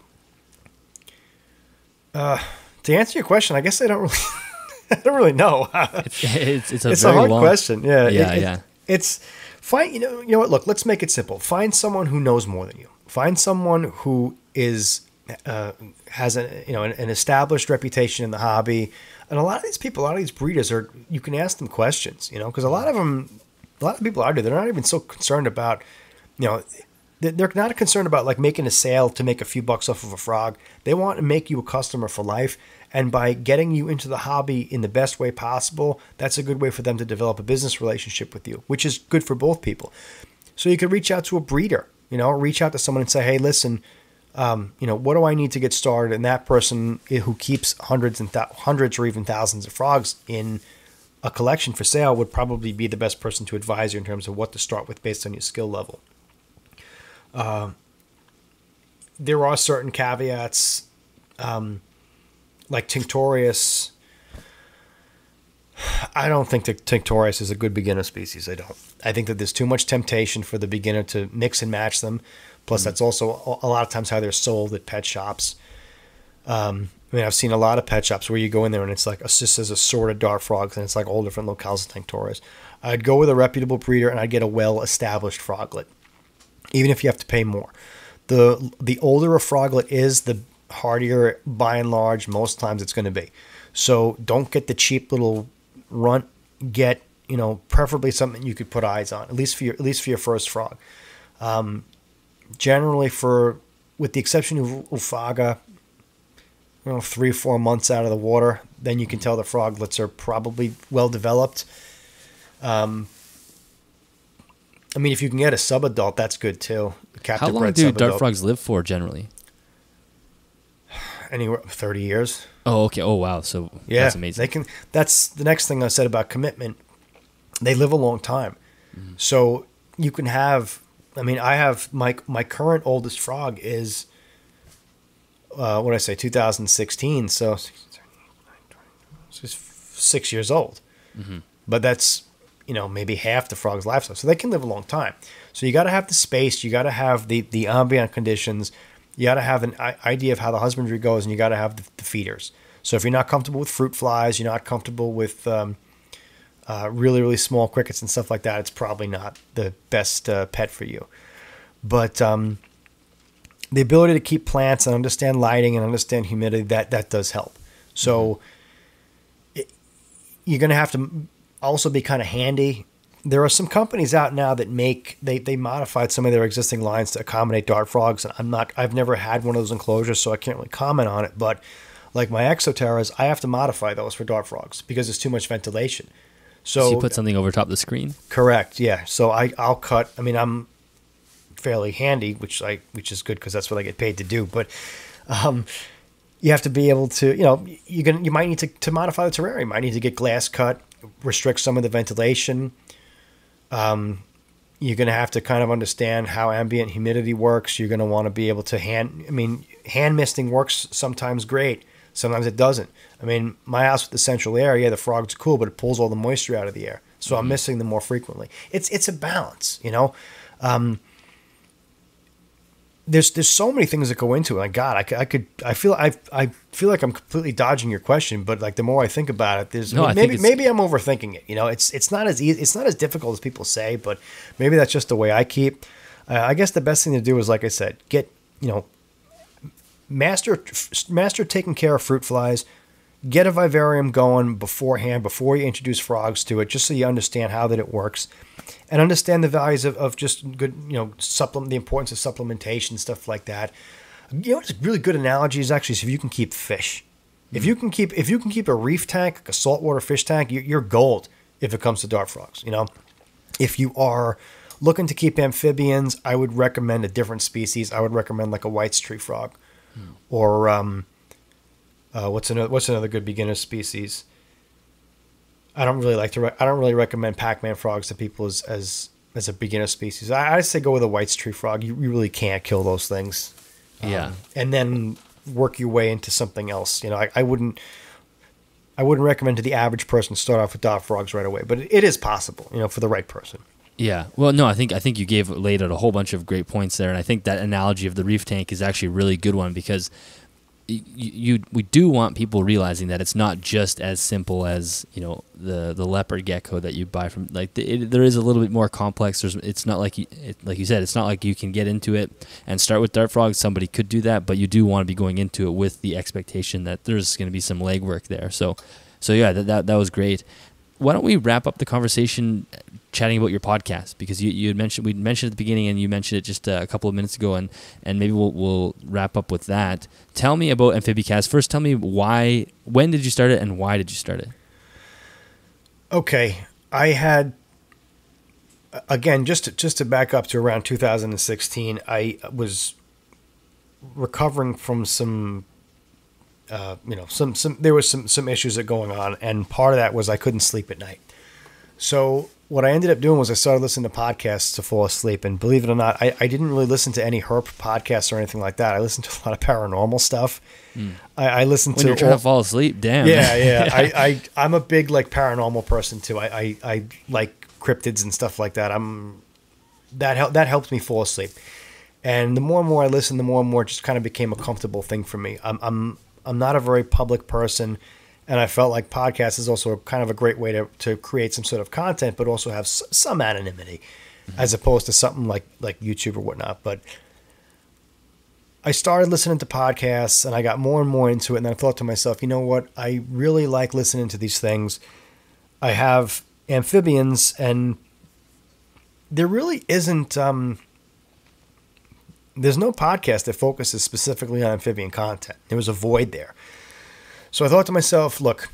A: uh to answer your question, I guess I don't really *laughs* *laughs* I don't really know. *laughs*
B: It's it's, it's a
A: it's a hard
B: long
A: question. Yeah,
B: Yeah,
A: it- it-
B: yeah.
A: It's find you know you know what. Look, let's make it simple. Find someone who knows more than you. Find someone who is uh, has a you know an, an established reputation in the hobby. And a lot of these people, a lot of these breeders are. You can ask them questions, you know, because a lot of them, a lot of people out there, they're not even so concerned about, you know. They're not concerned about like making a sale to make a few bucks off of a frog. They want to make you a customer for life, and by getting you into the hobby in the best way possible, that's a good way for them to develop a business relationship with you, which is good for both people. So you could reach out to a breeder, you know, reach out to someone and say, "Hey, listen, um, you know, what do I need to get started?" And that person who keeps hundreds and hundreds or even thousands of frogs in a collection for sale would probably be the best person to advise you in terms of what to start with based on your skill level. Uh, there are certain caveats, um, like Tinctorius. I don't think that Tinctorius is a good beginner species. I don't. I think that there's too much temptation for the beginner to mix and match them. Plus, that's also a a lot of times how they're sold at pet shops. Um, I mean, I've seen a lot of pet shops where you go in there and it's like, it's just says assorted dart frogs and it's like all different locales of Tinctorius. I'd go with a reputable breeder and I'd get a well established froglet, even if you have to pay more. The, the older a froglet is, the hardier by and large most times it's going to be. So don't get the cheap little runt. Get you know preferably something you could put eyes on at least for your at least for your first frog. Um, generally, for with the exception of Oophaga, you know three four months out of the water, then you can tell the froglets are probably well developed. Um, I mean, if you can get a sub adult, that's good too. Captive
B: How long do dart frogs live for generally?
A: Anywhere thirty years.
B: Oh, okay. Oh, wow. So
A: Yeah,
B: that's amazing.
A: They can. That's the next thing I said about commitment. They live a long time, so you can have. I mean, I have my my current oldest frog is. Uh, what did I say? 2016. So, so he's six years old. But that's you know maybe half the frog's lifestyle, so they can live a long time. So you got to have the space. You got to have the the ambient conditions. You got to have an idea of how the husbandry goes, and you got to have the, the feeders. So if you're not comfortable with fruit flies, you're not comfortable with um, uh, really really small crickets and stuff like that, it's probably not the best uh, pet for you. But um, the ability to keep plants and understand lighting and understand humidity that that does help. So it, you're going to have to also be kind of handy. There are some companies out now that make they they modified some of their existing lines to accommodate dart frogs, and I'm not I've never had one of those enclosures, so I can't really comment on it. But like my Exo Terras, I have to modify those for dart frogs because there's too much ventilation. So,
B: So you put something over top of the screen.
A: Correct. Yeah. So I I'll cut. I mean I'm fairly handy, which I which is good because that's what I get paid to do. But um, you have to be able to you know you can you might need to, to modify the terrarium. You might need to get glass cut, restrict some of the ventilation. Um, you're going to have to kind of understand how ambient humidity works. You're going to want to be able to hand. I mean, hand misting works sometimes great. Sometimes it doesn't. I mean, my house with the central air, yeah, the frogs are cool, but it pulls all the moisture out of the air. So I'm missing them more frequently. It's it's a balance, you know. Um, there's there's so many things that go into it. Like God, I, could- I could I feel I I feel like I'm completely dodging your question, but like the more I think about it, there's
B: No,
A: maybe maybe I'm overthinking it. You know, it's it's not as easy, it's not as difficult as people say, but maybe that's just the way I keep. Uh, I guess the best thing to do is, like I said, get you know, master master taking care of fruit flies. Get a vivarium going beforehand before you introduce frogs to it, just so you understand how that it works, and understand the values of, of just good you know supplement the importance of supplementation stuff like that. You know, it's a really good analogy is actually is if you can keep fish. If you can keep if you can keep a reef tank, like a saltwater fish tank, you- you're gold if it comes to dart frogs. You know, if you are looking to keep amphibians, I would recommend a different species. I would recommend like a White's tree frog, or um, uh, what's another what's another good beginner species. I don't really like to. Re- I don't really recommend Pac-Man frogs to people as as, as a beginner species. I, I say go with a White's tree frog. You, you really can't kill those things.
B: Yeah.
A: and then work your way into something else. You know, I, I wouldn't. I wouldn't recommend to the average person start off with dart frogs right away, but it, it is possible, you know, for the right person.
B: Yeah. Well, no, I think I think you gave laid out a whole bunch of great points there, and I think that analogy of the reef tank is actually a really good one because you, you we do want people realizing that it's not just as simple as you know the the leopard gecko that you buy from like the, it, there is a little bit more complex. There's it's not like you, it, like you said it's not like you can get into it and start with dart frogs. Somebody could do that, but you do want to be going into it with the expectation that there's going to be some legwork there. So so yeah, that, that that was great. Why don't we wrap up the conversation chatting about your podcast because you, you had mentioned we mentioned at the beginning and you mentioned it just a couple of minutes ago and and maybe we'll we'll wrap up with that. Tell me about Amphibicast. First, tell me why, when did you start it, and why did you start it?
A: Okay, I had again just to, just to back up to around 2016. I was recovering from some, uh, you know, some some there was some some issues that going on, and part of that was I couldn't sleep at night. So what I ended up doing was I started listening to podcasts to fall asleep, and believe it or not, I, I didn't really listen to any herp podcasts or anything like that. I listened to a lot of paranormal stuff. Hmm. I, I listened
B: When
A: to
B: you're trying
A: all-
B: to fall asleep, damn.
A: yeah, yeah. *laughs* I, I I'm a big like paranormal person too. I, I, I like cryptids and stuff like that. I'm that help that helps me fall asleep. And the more and more I listen, the more and more it just kind of became a comfortable thing for me. I'm I'm I'm not a very public person, and I felt like podcast is also kind of a great way to to create some sort of content, but also have s- some anonymity, as opposed to something like like YouTube or whatnot. But I started listening to podcasts and I got more and more into it. And then I thought to myself, you know what? I really like listening to these things. I have amphibians, and there really isn't. Um, there's no podcast that focuses specifically on amphibian content. There was a void there. So I thought to myself, look,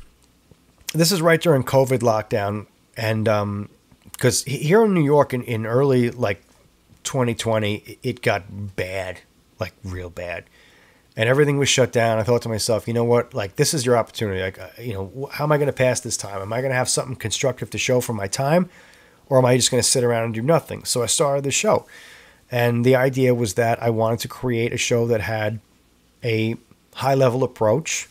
A: this is right during COVID lockdown, and because here in New York in, in early like 2020, it got bad, like real bad, and everything was shut down. I thought to myself, you know what? Like this is your opportunity. Like, uh, you know, how am I going to pass this time? Am I going to have something constructive to show for my time, or am I just going to sit around and do nothing? So I started the show, and the idea was that I wanted to create a show that had a high level approach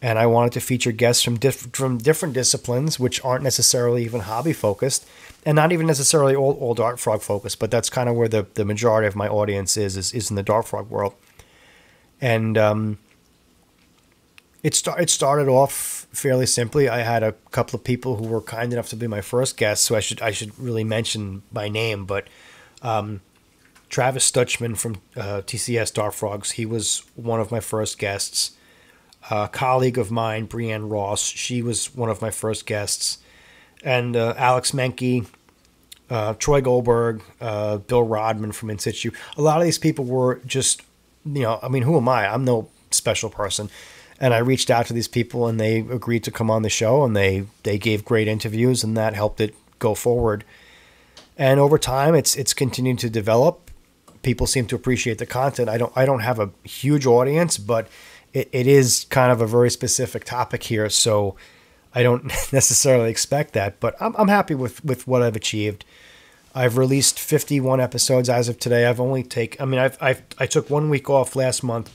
A: and I wanted to feature guests from diff- from different disciplines, which aren't necessarily even hobby focused, and not even necessarily all, all dart frog focused. But that's kind of where the, the majority of my audience is, is is in the dart frog world. And um, it start it started off fairly simply. I had a couple of people who were kind enough to be my first guests, so I should I should really mention by name. But um, Travis Stutchman from uh, TCS Dart Frogs. He was one of my first guests. A colleague of mine, Brienne Ross, she was one of my first guests. And uh, Alex Menke, uh, Troy Goldberg, uh, Bill Rodman from In Situ. A lot of these people were just, you know, I mean, who am I? I'm no special person. And I reached out to these people and they agreed to come on the show and they, they gave great interviews and that helped it go forward. And over time, it's it's continued to develop. People seem to appreciate the content. I don't I don't have a huge audience, but it, it is kind of a very specific topic here, so I don't *laughs* necessarily expect that. But I'm I'm happy with with what I've achieved. I've released 51 episodes as of today. I've only take I mean I've, I've I took one week off last month,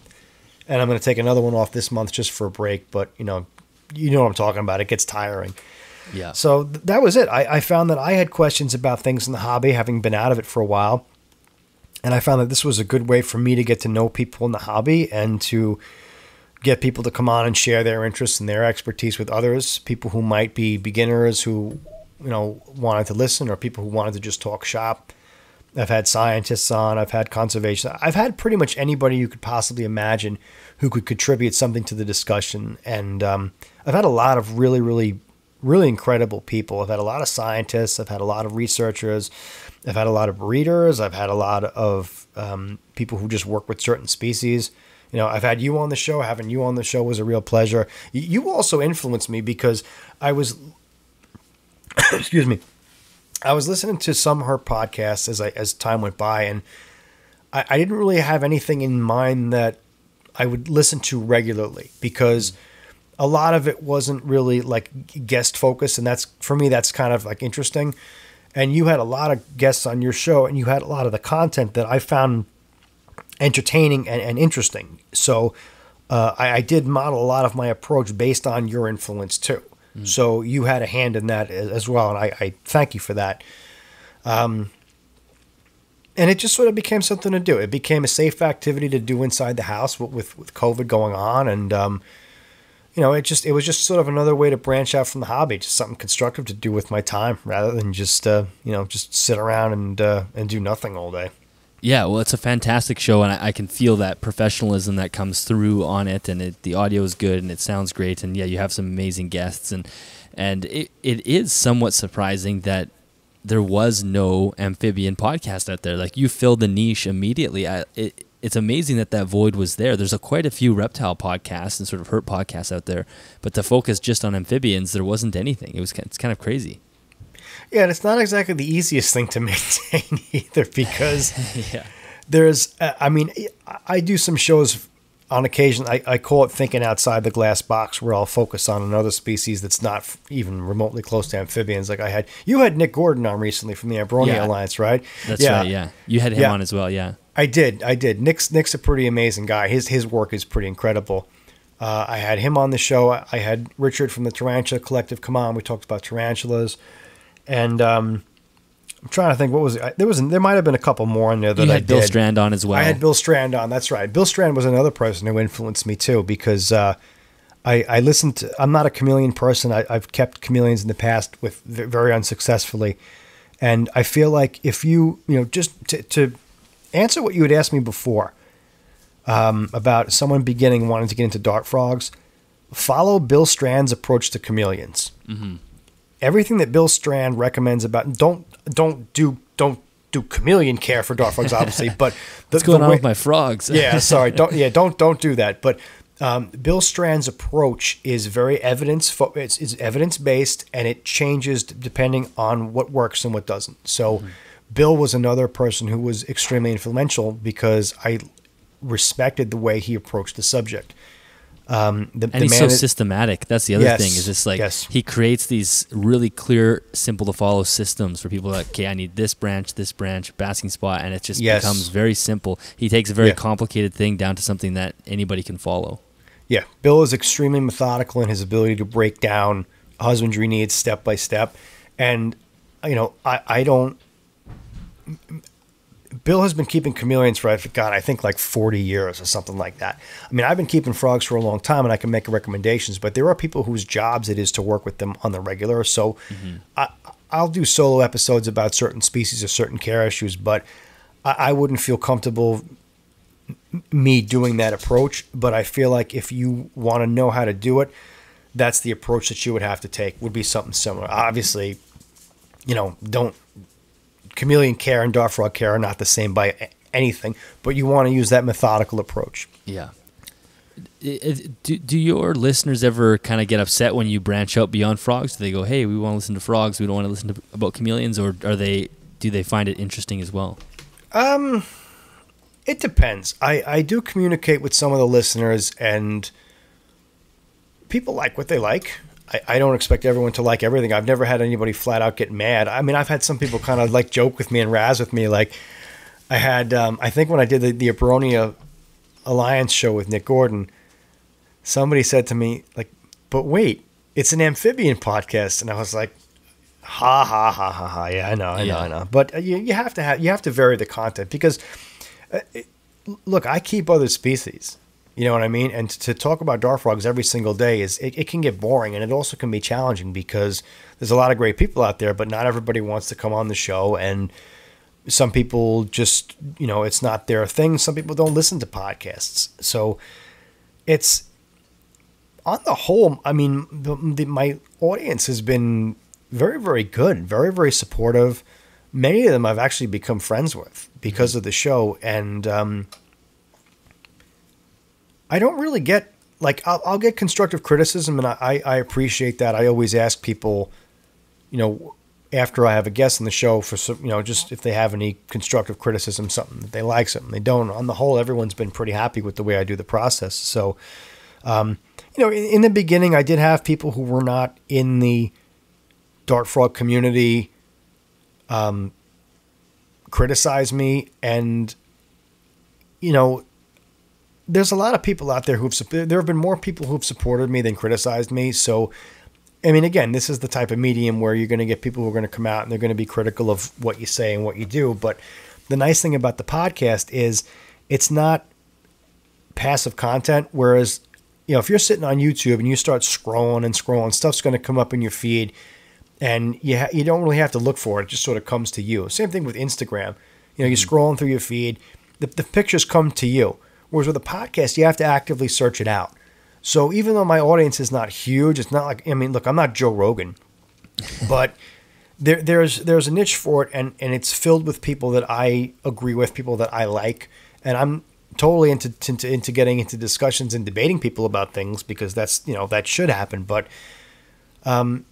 A: and I'm going to take another one off this month just for a break. But you know, you know what I'm talking about. It gets tiring.
B: Yeah.
A: So th- that was it. I, I found that I had questions about things in the hobby, having been out of it for a while. And I found that this was a good way for me to get to know people in the hobby and to get people to come on and share their interests and their expertise with others, people who might be beginners who, you know, wanted to listen or people who wanted to just talk shop. I've had scientists on, I've had conservation. I've had pretty much anybody you could possibly imagine who could contribute something to the discussion. And um, I've had a lot of really, really really incredible people. I've had a lot of scientists, I've had a lot of researchers, I've had a lot of breeders, I've had a lot of um, people who just work with certain species. You know, I've had you on the show. Having you on the show was a real pleasure. You also influenced me because I was, *coughs* excuse me, I was listening to some of herp podcasts as I as time went by, and I, I didn't really have anything in mind that I would listen to regularly because. A lot of it wasn't really like guest focused and that's for me that's kind of like interesting and you had a lot of guests on your show and you had a lot of the content that i found entertaining and, and interesting so uh, I, I, did model a lot of my approach based on your influence too mm. so you had a hand in that as, as well and I, I, thank you for that um, and it just sort of became something to do it became a safe activity to do inside the house with, with, with covid going on and um, you know, it just it was just sort of another way to branch out from the hobby, just something constructive to do with my time rather than just uh, you know just sit around and uh, and do nothing all day.
B: Yeah, well, it's a fantastic show, and I, I, can feel that professionalism that comes through on it, and it, the audio is good, and it sounds great, and yeah, you have some amazing guests, and and it, it is somewhat surprising that there was no amphibian podcast out there. Like you filled the niche immediately. I, it, it's amazing that that void was there. There's a quite a few reptile podcasts and sort of herp podcasts out there, but to focus just on amphibians, there wasn't anything. It was it's kind of crazy.
A: Yeah, and it's not exactly the easiest thing to *laughs* maintain either because *laughs*
B: yeah.
A: there's. Uh, I mean, I do some shows on occasion. I, I call it thinking outside the glass box, where I'll focus on another species that's not even remotely close to amphibians. Like I had, you had Nick Gordon on recently from the Abronia yeah. Alliance, right?
B: That's yeah. right. Yeah, you had him yeah. on as well. Yeah.
A: I did. I did. Nick's Nick's a pretty amazing guy. His his work is pretty incredible. Uh, I had him on the show. I had Richard from the Tarantula Collective come on. We talked about tarantulas, and um, I'm trying to think what was it? There was there might have been a couple more on there that
B: you
A: had
B: I Bill Strand on as well.
A: I had Bill Strand on. That's right. Bill Strand was another person who influenced me too because uh, I I listened. To, I'm not a chameleon person. I, have kept chameleons in the past with very unsuccessfully, and I feel like if you you know just to, to answer what you had asked me before um, about someone beginning wanting to get into dart frogs. Follow Bill Strand's approach to chameleons.
B: Mm-hmm.
A: Everything that Bill Strand recommends about don't don't do don't do chameleon care for dart frogs, obviously. *laughs* But
B: the, what's going on way, with my frogs?
A: yeah, *laughs* sorry, don't yeah don't don't do that. But um, Bill Strand's approach is very evidence it's, it's evidence based and it changes depending on what works and what doesn't. So. Mm-hmm Bill was another person who was extremely influential because I respected the way he approached the subject. Um,
B: the, and the he's so systematic. That's the other yes, thing. Is just like yes. he creates these really clear, simple to follow systems for people. Like, okay, I need this branch, this branch, basking spot, and it just yes. becomes very simple. He takes a very yeah. complicated thing down to something that anybody can follow.
A: Yeah, Bill is extremely methodical in his ability to break down husbandry needs step by step, and you know, I I don't Bill has been keeping chameleons for God, I think like 40 years or something like that. I mean, I've been keeping frogs for a long time, and I can make recommendations. But there are people whose jobs it is to work with them on the regular. So mm-hmm. I, I'll do solo episodes about certain species or certain care issues. But I, I wouldn't feel comfortable me doing that approach. But I feel like if you want to know how to do it, that's the approach that you would have to take. Would be something similar. Obviously, you know, don't chameleon care and frog care are not the same by anything, but you want to use that methodical approach.
B: Yeah. Do, do your listeners ever kind of get upset when you branch out beyond frogs? Do they go, "Hey, we want to listen to frogs. We don't want to listen to about chameleons," or are they do they find it interesting as well?
A: Um, it depends. I I do communicate with some of the listeners, and people like what they like. I, I don't expect everyone to like everything. I've never had anybody flat out get mad. I mean, I've had some people kind of like joke with me and razz with me. Like, I had, um, I think when I did the, the Abronia Alliance show with Nick Gordon, somebody said to me, like, but wait, it's an amphibian podcast. And I was like, ha ha ha ha ha. Yeah, I know, I know, I know. But uh, you, you have to have, you have to vary the content because, uh, it, look, I keep other species. You know what I mean? And to talk about dart frogs every single day is it, it, can get boring and it also can be challenging because there's a lot of great people out there, but not everybody wants to come on the show and some people just, you know, it's not their thing. Some people don't listen to podcasts. So it's on the whole, I mean, the, the, my audience has been very, very good, very, very supportive. Many of them I've actually become friends with because mm-hmm. of the show. And, um, I don't really get like I'll, I'll get constructive criticism, and I, I appreciate that. I always ask people, you know, after I have a guest on the show for some, you know, just if they have any constructive criticism, something that they like, something they don't. On the whole, everyone's been pretty happy with the way I do the process. So, um, you know, in, in, the beginning, I did have people who were not in the Dart Frog community um, criticize me, and you know, there's a lot of people out there who've there have been more people who've supported me than criticized me. So, I mean, again, this is the type of medium where you're going to get people who are going to come out and they're going to be critical of what you say and what you do. But the nice thing about the podcast is it's not passive content. Whereas, you know, if you're sitting on YouTube and you start scrolling and scrolling, stuff's going to come up in your feed, and you ha- you don't really have to look for it; it just sort of comes to you. Same thing with Instagram. You know, you're mm-hmm. scrolling through your feed, the, the pictures come to you Whereas with a podcast, you have to actively search it out. So even though my audience is not huge, it's not like I mean, look, I'm not Joe Rogan, *laughs* but there, there's there's a niche for it, and and it's filled with people that I agree with, people that I like, and I'm totally into into, into getting into discussions and debating people about things because that's you know that should happen, but um,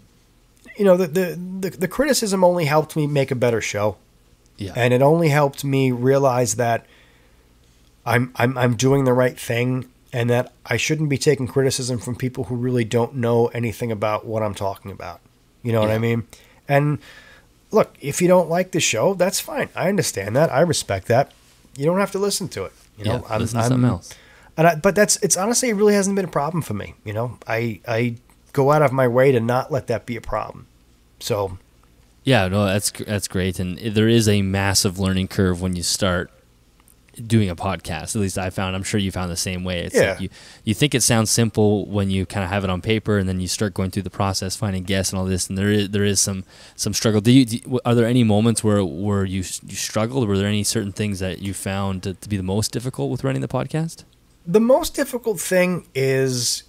A: you know the the the, the criticism only helped me make a better show, yeah, and it only helped me realize that I'm I'm I'm doing the right thing and that I shouldn't be taking criticism from people who really don't know anything about what I'm talking about. You know yeah. what I mean? And look, if you don't like the show, that's fine. I understand that. I respect that. You don't have to listen to it. You know,
B: yeah, I'm, listen to I'm, something else.
A: And I, but that's it's honestly it really hasn't been a problem for me. You know, I I go out of my way to not let that be a problem. So,
B: yeah, no, that's that's great, and there is a massive learning curve when you start doing a podcast. At least I found. I'm sure you found the same way. It's yeah. like you you think it sounds simple when you kind of have it on paper, and then you start going through the process, finding guests and all this, and there is there is some some struggle. Do you do, are there any moments where where you you struggled? Were there any certain things that you found to, to be the most difficult with running the podcast?
A: The most difficult thing is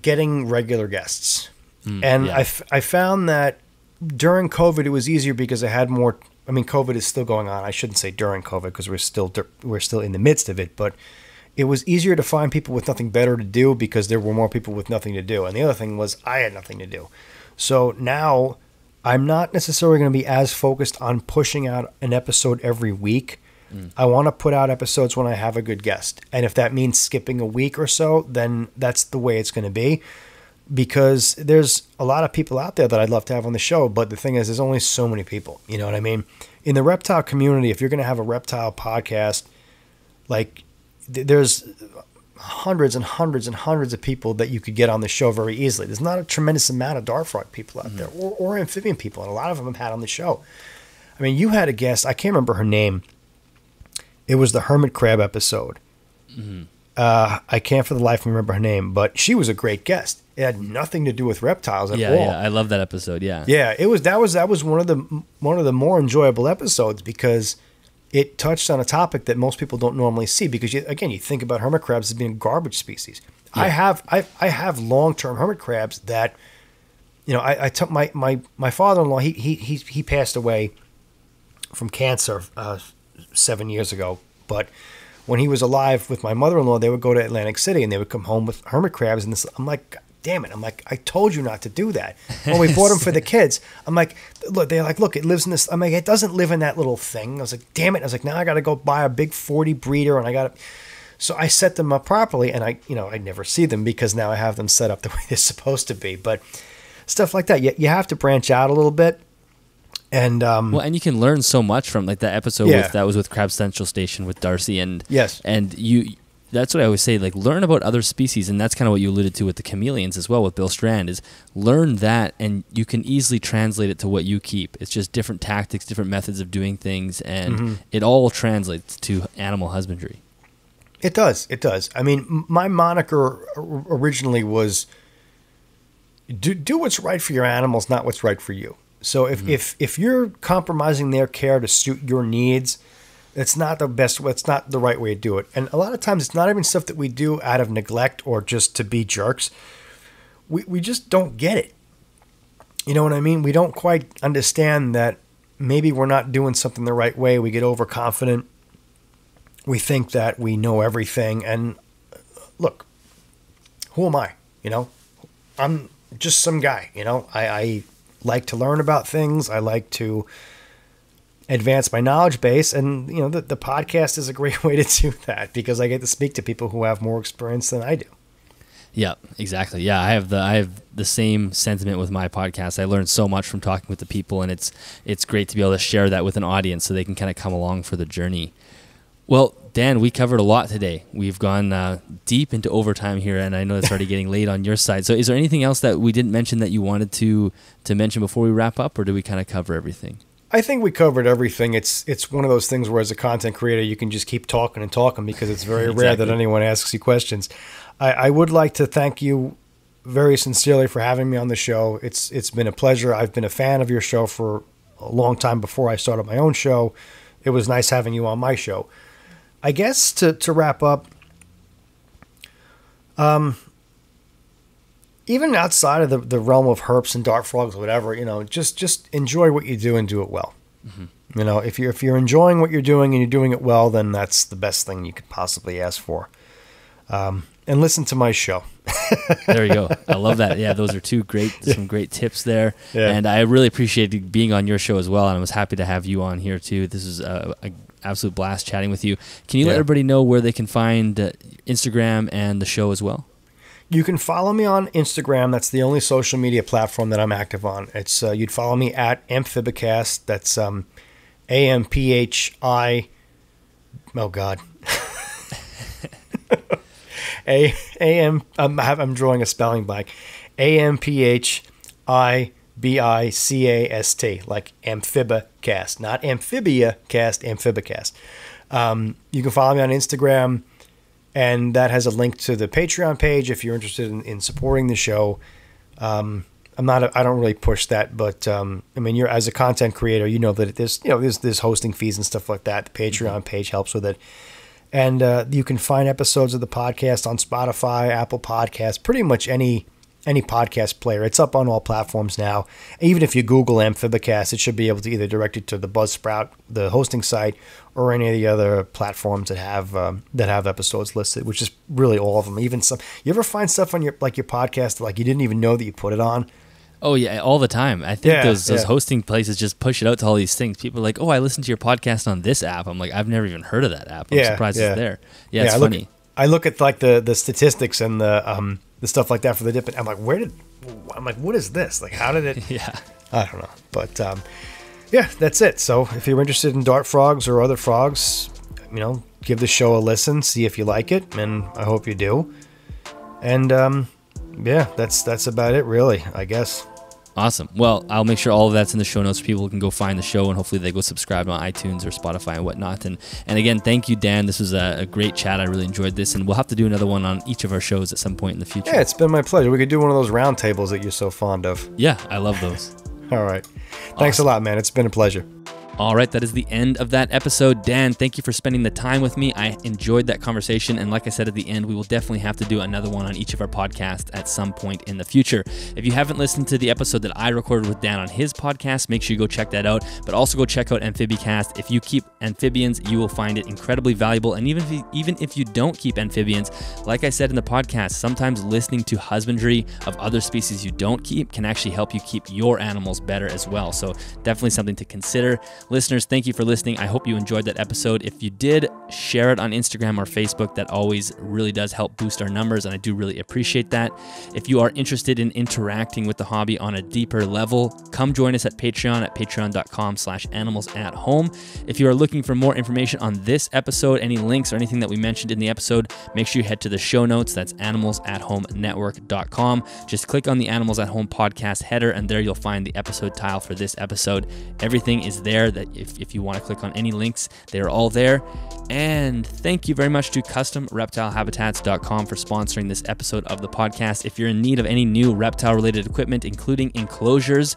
A: getting regular guests, mm, and yeah. I, f- I found that during COVID it was easier because I had more I mean, COVID is still going on. I shouldn't say during COVID because we're still we're still in the midst of it, but it was easier to find people with nothing better to do because there were more people with nothing to do. And the other thing was I had nothing to do. So now I'm not necessarily going to be as focused on pushing out an episode every week. Mm. I want to put out episodes when I have a good guest. And if that means skipping a week or so, then that's the way it's going to be because there's a lot of people out there that I'd love to have on the show, but the thing is, there's only so many people. You know what I mean? In the reptile community, if you're going to have a reptile podcast, like th- there's hundreds and hundreds and hundreds of people that you could get on the show very easily. There's not a tremendous amount of dart frog people out mm-hmm. there, or, or amphibian people, and a lot of them have had on the show. I mean, you had a guest. I can't remember her name. It was the hermit crab episode. Mm-hmm. Uh, I can't for the life of me remember her name, but she was a great guest it had nothing to do with reptiles at
B: yeah,
A: all.
B: Yeah, I love that episode. Yeah,
A: yeah, it was that was that was one of the one of the more enjoyable episodes because it touched on a topic that most people don't normally see because you, again, you think about hermit crabs as being a garbage species. I have I, I have long term hermit crabs that, you know, I, I took my my my father in law. He he he he passed away from cancer uh, seven years ago, but when he was alive with my mother-in-law, they would go to Atlantic City and they would come home with hermit crabs. And this, I'm like, "God damn it! I'm like, I told you not to do that. *laughs* When we bought them for the kids, I'm like, look, they're like, look, it lives in this. I'm like, it doesn't live in that little thing. I was like, damn it! I was like, now I got to go buy a big 40 breeder, and I got to. So I set them up properly, and I, you know, I never see them because now I have them set up *laughs* the way they're supposed to be. But stuff like that, you, you have to branch out a little bit. And um,
B: Well, and you can learn so much from like that episode
A: Yeah.
B: with that was with Crab Central Station with Darcy and
A: Yes.
B: and you. That's what I always say. Like learn about other species, and that's kind of what you alluded to with the chameleons as well with Bill Strand. Is learn that, and you can easily translate it to what you keep. It's just different tactics, different methods of doing things, and
A: Mm-hmm.
B: it all translates to animal husbandry.
A: It does. It does. I mean, my moniker originally was do do what's right for your animals, not what's right for you. So if if if you're compromising their care to suit your needs, it's not the best. It's not the right way to do it. And a lot of times, it's not even stuff that we do out of neglect or just to be jerks. We we just don't get it. You know what I mean? We don't quite understand that maybe we're not doing something the right way. We get overconfident we think that we know everything and uh, look who am i you know i'm just some guy you know i, I like to learn about things i like to advance my knowledge base and you know the, the podcast is a great *laughs* way to do that because i get to speak to people who have more experience than i do
B: Yeah, exactly. Yeah, I have the I have the same sentiment with my podcast. I learned so much from talking with the people, and it's it's great to be able to share that with an audience so they can kind of come along for the journey. Well, Dan, we covered a lot today. We've gone uh, deep into overtime here, and I know it's already *laughs* getting late on your side. So, is there anything else that we didn't mention that you wanted to to mention before we wrap up, or do we kind of cover everything?
A: I think we covered everything. It's it's one of those things where as a content creator you can just keep talking and talking because it's very *laughs* rare that anyone asks you questions. I, I would like to thank you very sincerely for having me on the show. It's it's been a pleasure. I've been a fan of your show for a long time before I started my own show. It was nice having you on my show. I guess to, to wrap up, um, even outside of the, the realm of herps and dart frogs or whatever, you know, just just enjoy what you do and do it well. You know, if you're if you're enjoying what you're doing and you're doing it well, then that's the best thing you could possibly ask for. Um, and listen to my show. *laughs*
B: There you go. I love that. Yeah, those are two great, some great tips there.
A: Yeah.
B: And I really appreciated being on your show as well. And I was happy to have you on here too. This is a, a absolute blast chatting with you. Can you let everybody know where they can find uh, Instagram and the show as well?
A: You can follow me on Instagram. That's the only social media platform that I'm active on. It's uh, you'd follow me at Amphibicast. That's um, A M P H I. Oh God. *laughs* A A M. I'm i'm drawing a spelling blank. A M P H I B I C A S T, like Amphibicast, not Amphibia Cast, Amphibicast. Um, you can follow me on Instagram and that has a link to the Patreon page if you're interested in, in supporting the show. Um, I'm not, a, I don't really push that, but um, I mean, you're as a content creator, you know that there's, you know, there's, there's hosting fees and stuff like that. The Patreon page helps with it, and uh, you can find episodes of the podcast on Spotify, Apple Podcasts, pretty much any any podcast player. It's up on all platforms now. Even if you Google Amphibicast, it should be able to either direct you to the Buzzsprout, the hosting site, or any of the other platforms that have um, that have episodes listed, which is really all of them. Even some, you ever find stuff on your like your podcast that, like you didn't even know that you put it on?
B: Oh yeah, all the time. I think
A: Yeah,
B: those those
A: yeah.
B: hosting places just push it out to all these things. People are like, "Oh, I listened to your podcast on this app." I'm like, "I've never even heard of that app." I'm
A: Yeah,
B: surprised
A: yeah.
B: it's there. Yeah, it's
A: I look. I look at like the the statistics and the um the stuff like that for the dip. And I'm like, where did? I'm like, what is this? Like, how did it? *laughs*
B: yeah.
A: I don't know, but um, yeah, that's it. So if you're interested in dart frogs or other frogs, you know, give the show a listen, see if you like it, and I hope you do. And um, yeah, that's that's about it, really. I guess.
B: Awesome. Well, I'll make sure all of that's in the show notes. People can go find the show and hopefully they go subscribe on iTunes or Spotify and whatnot. And and again, thank you, Dan. This was a, a great chat. I really enjoyed this, and we'll have to do another one on each of our shows at some point in the future.
A: Yeah, it's been my pleasure. We could do one of those round tables that you're so fond of.
B: Yeah, I love those. *laughs*
A: All right. Thanks a lot, man. It's been a pleasure.
B: All right, that is the end of that episode. Dan, thank you for spending the time with me. I enjoyed that conversation. And like I said at the end, we will definitely have to do another one on each of our podcasts at some point in the future. If you haven't listened to the episode that I recorded with Dan on his podcast, make sure you go check that out. But also go check out Amphibicast. If you keep amphibians, you will find it incredibly valuable. And even if you, even if you don't keep amphibians, like I said in the podcast, sometimes listening to husbandry of other species you don't keep can actually help you keep your animals better as well. So definitely something to consider. Listeners, thank you for listening. I hope you enjoyed that episode. If you did, share it on Instagram or Facebook. That always really does help boost our numbers, and I do really appreciate that. If you are interested in interacting with the hobby on a deeper level, come join us at Patreon at patreon.com slash animals at home. If you are looking for more information on this episode, any links or anything that we mentioned in the episode, make sure you head to the show notes. That's animalsathomenetwork.com. Just click on the Animals at Home podcast header, and there you'll find the episode tile for this episode. Everything is there that if, if you want to click on any links, they're all there. And thank you very much to customreptilehabitats.com for sponsoring this episode of the podcast. If you're in need of any new reptile related equipment, including enclosures,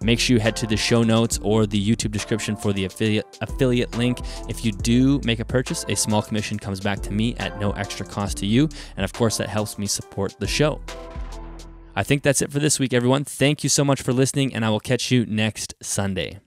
B: make sure you head to the show notes or the YouTube description for the affiliate affiliate link. If you do make a purchase, a small commission comes back to me at no extra cost to you, and of course that helps me support the show. I think that's it for this week everyone. Thank you so much for listening and I will catch you next Sunday.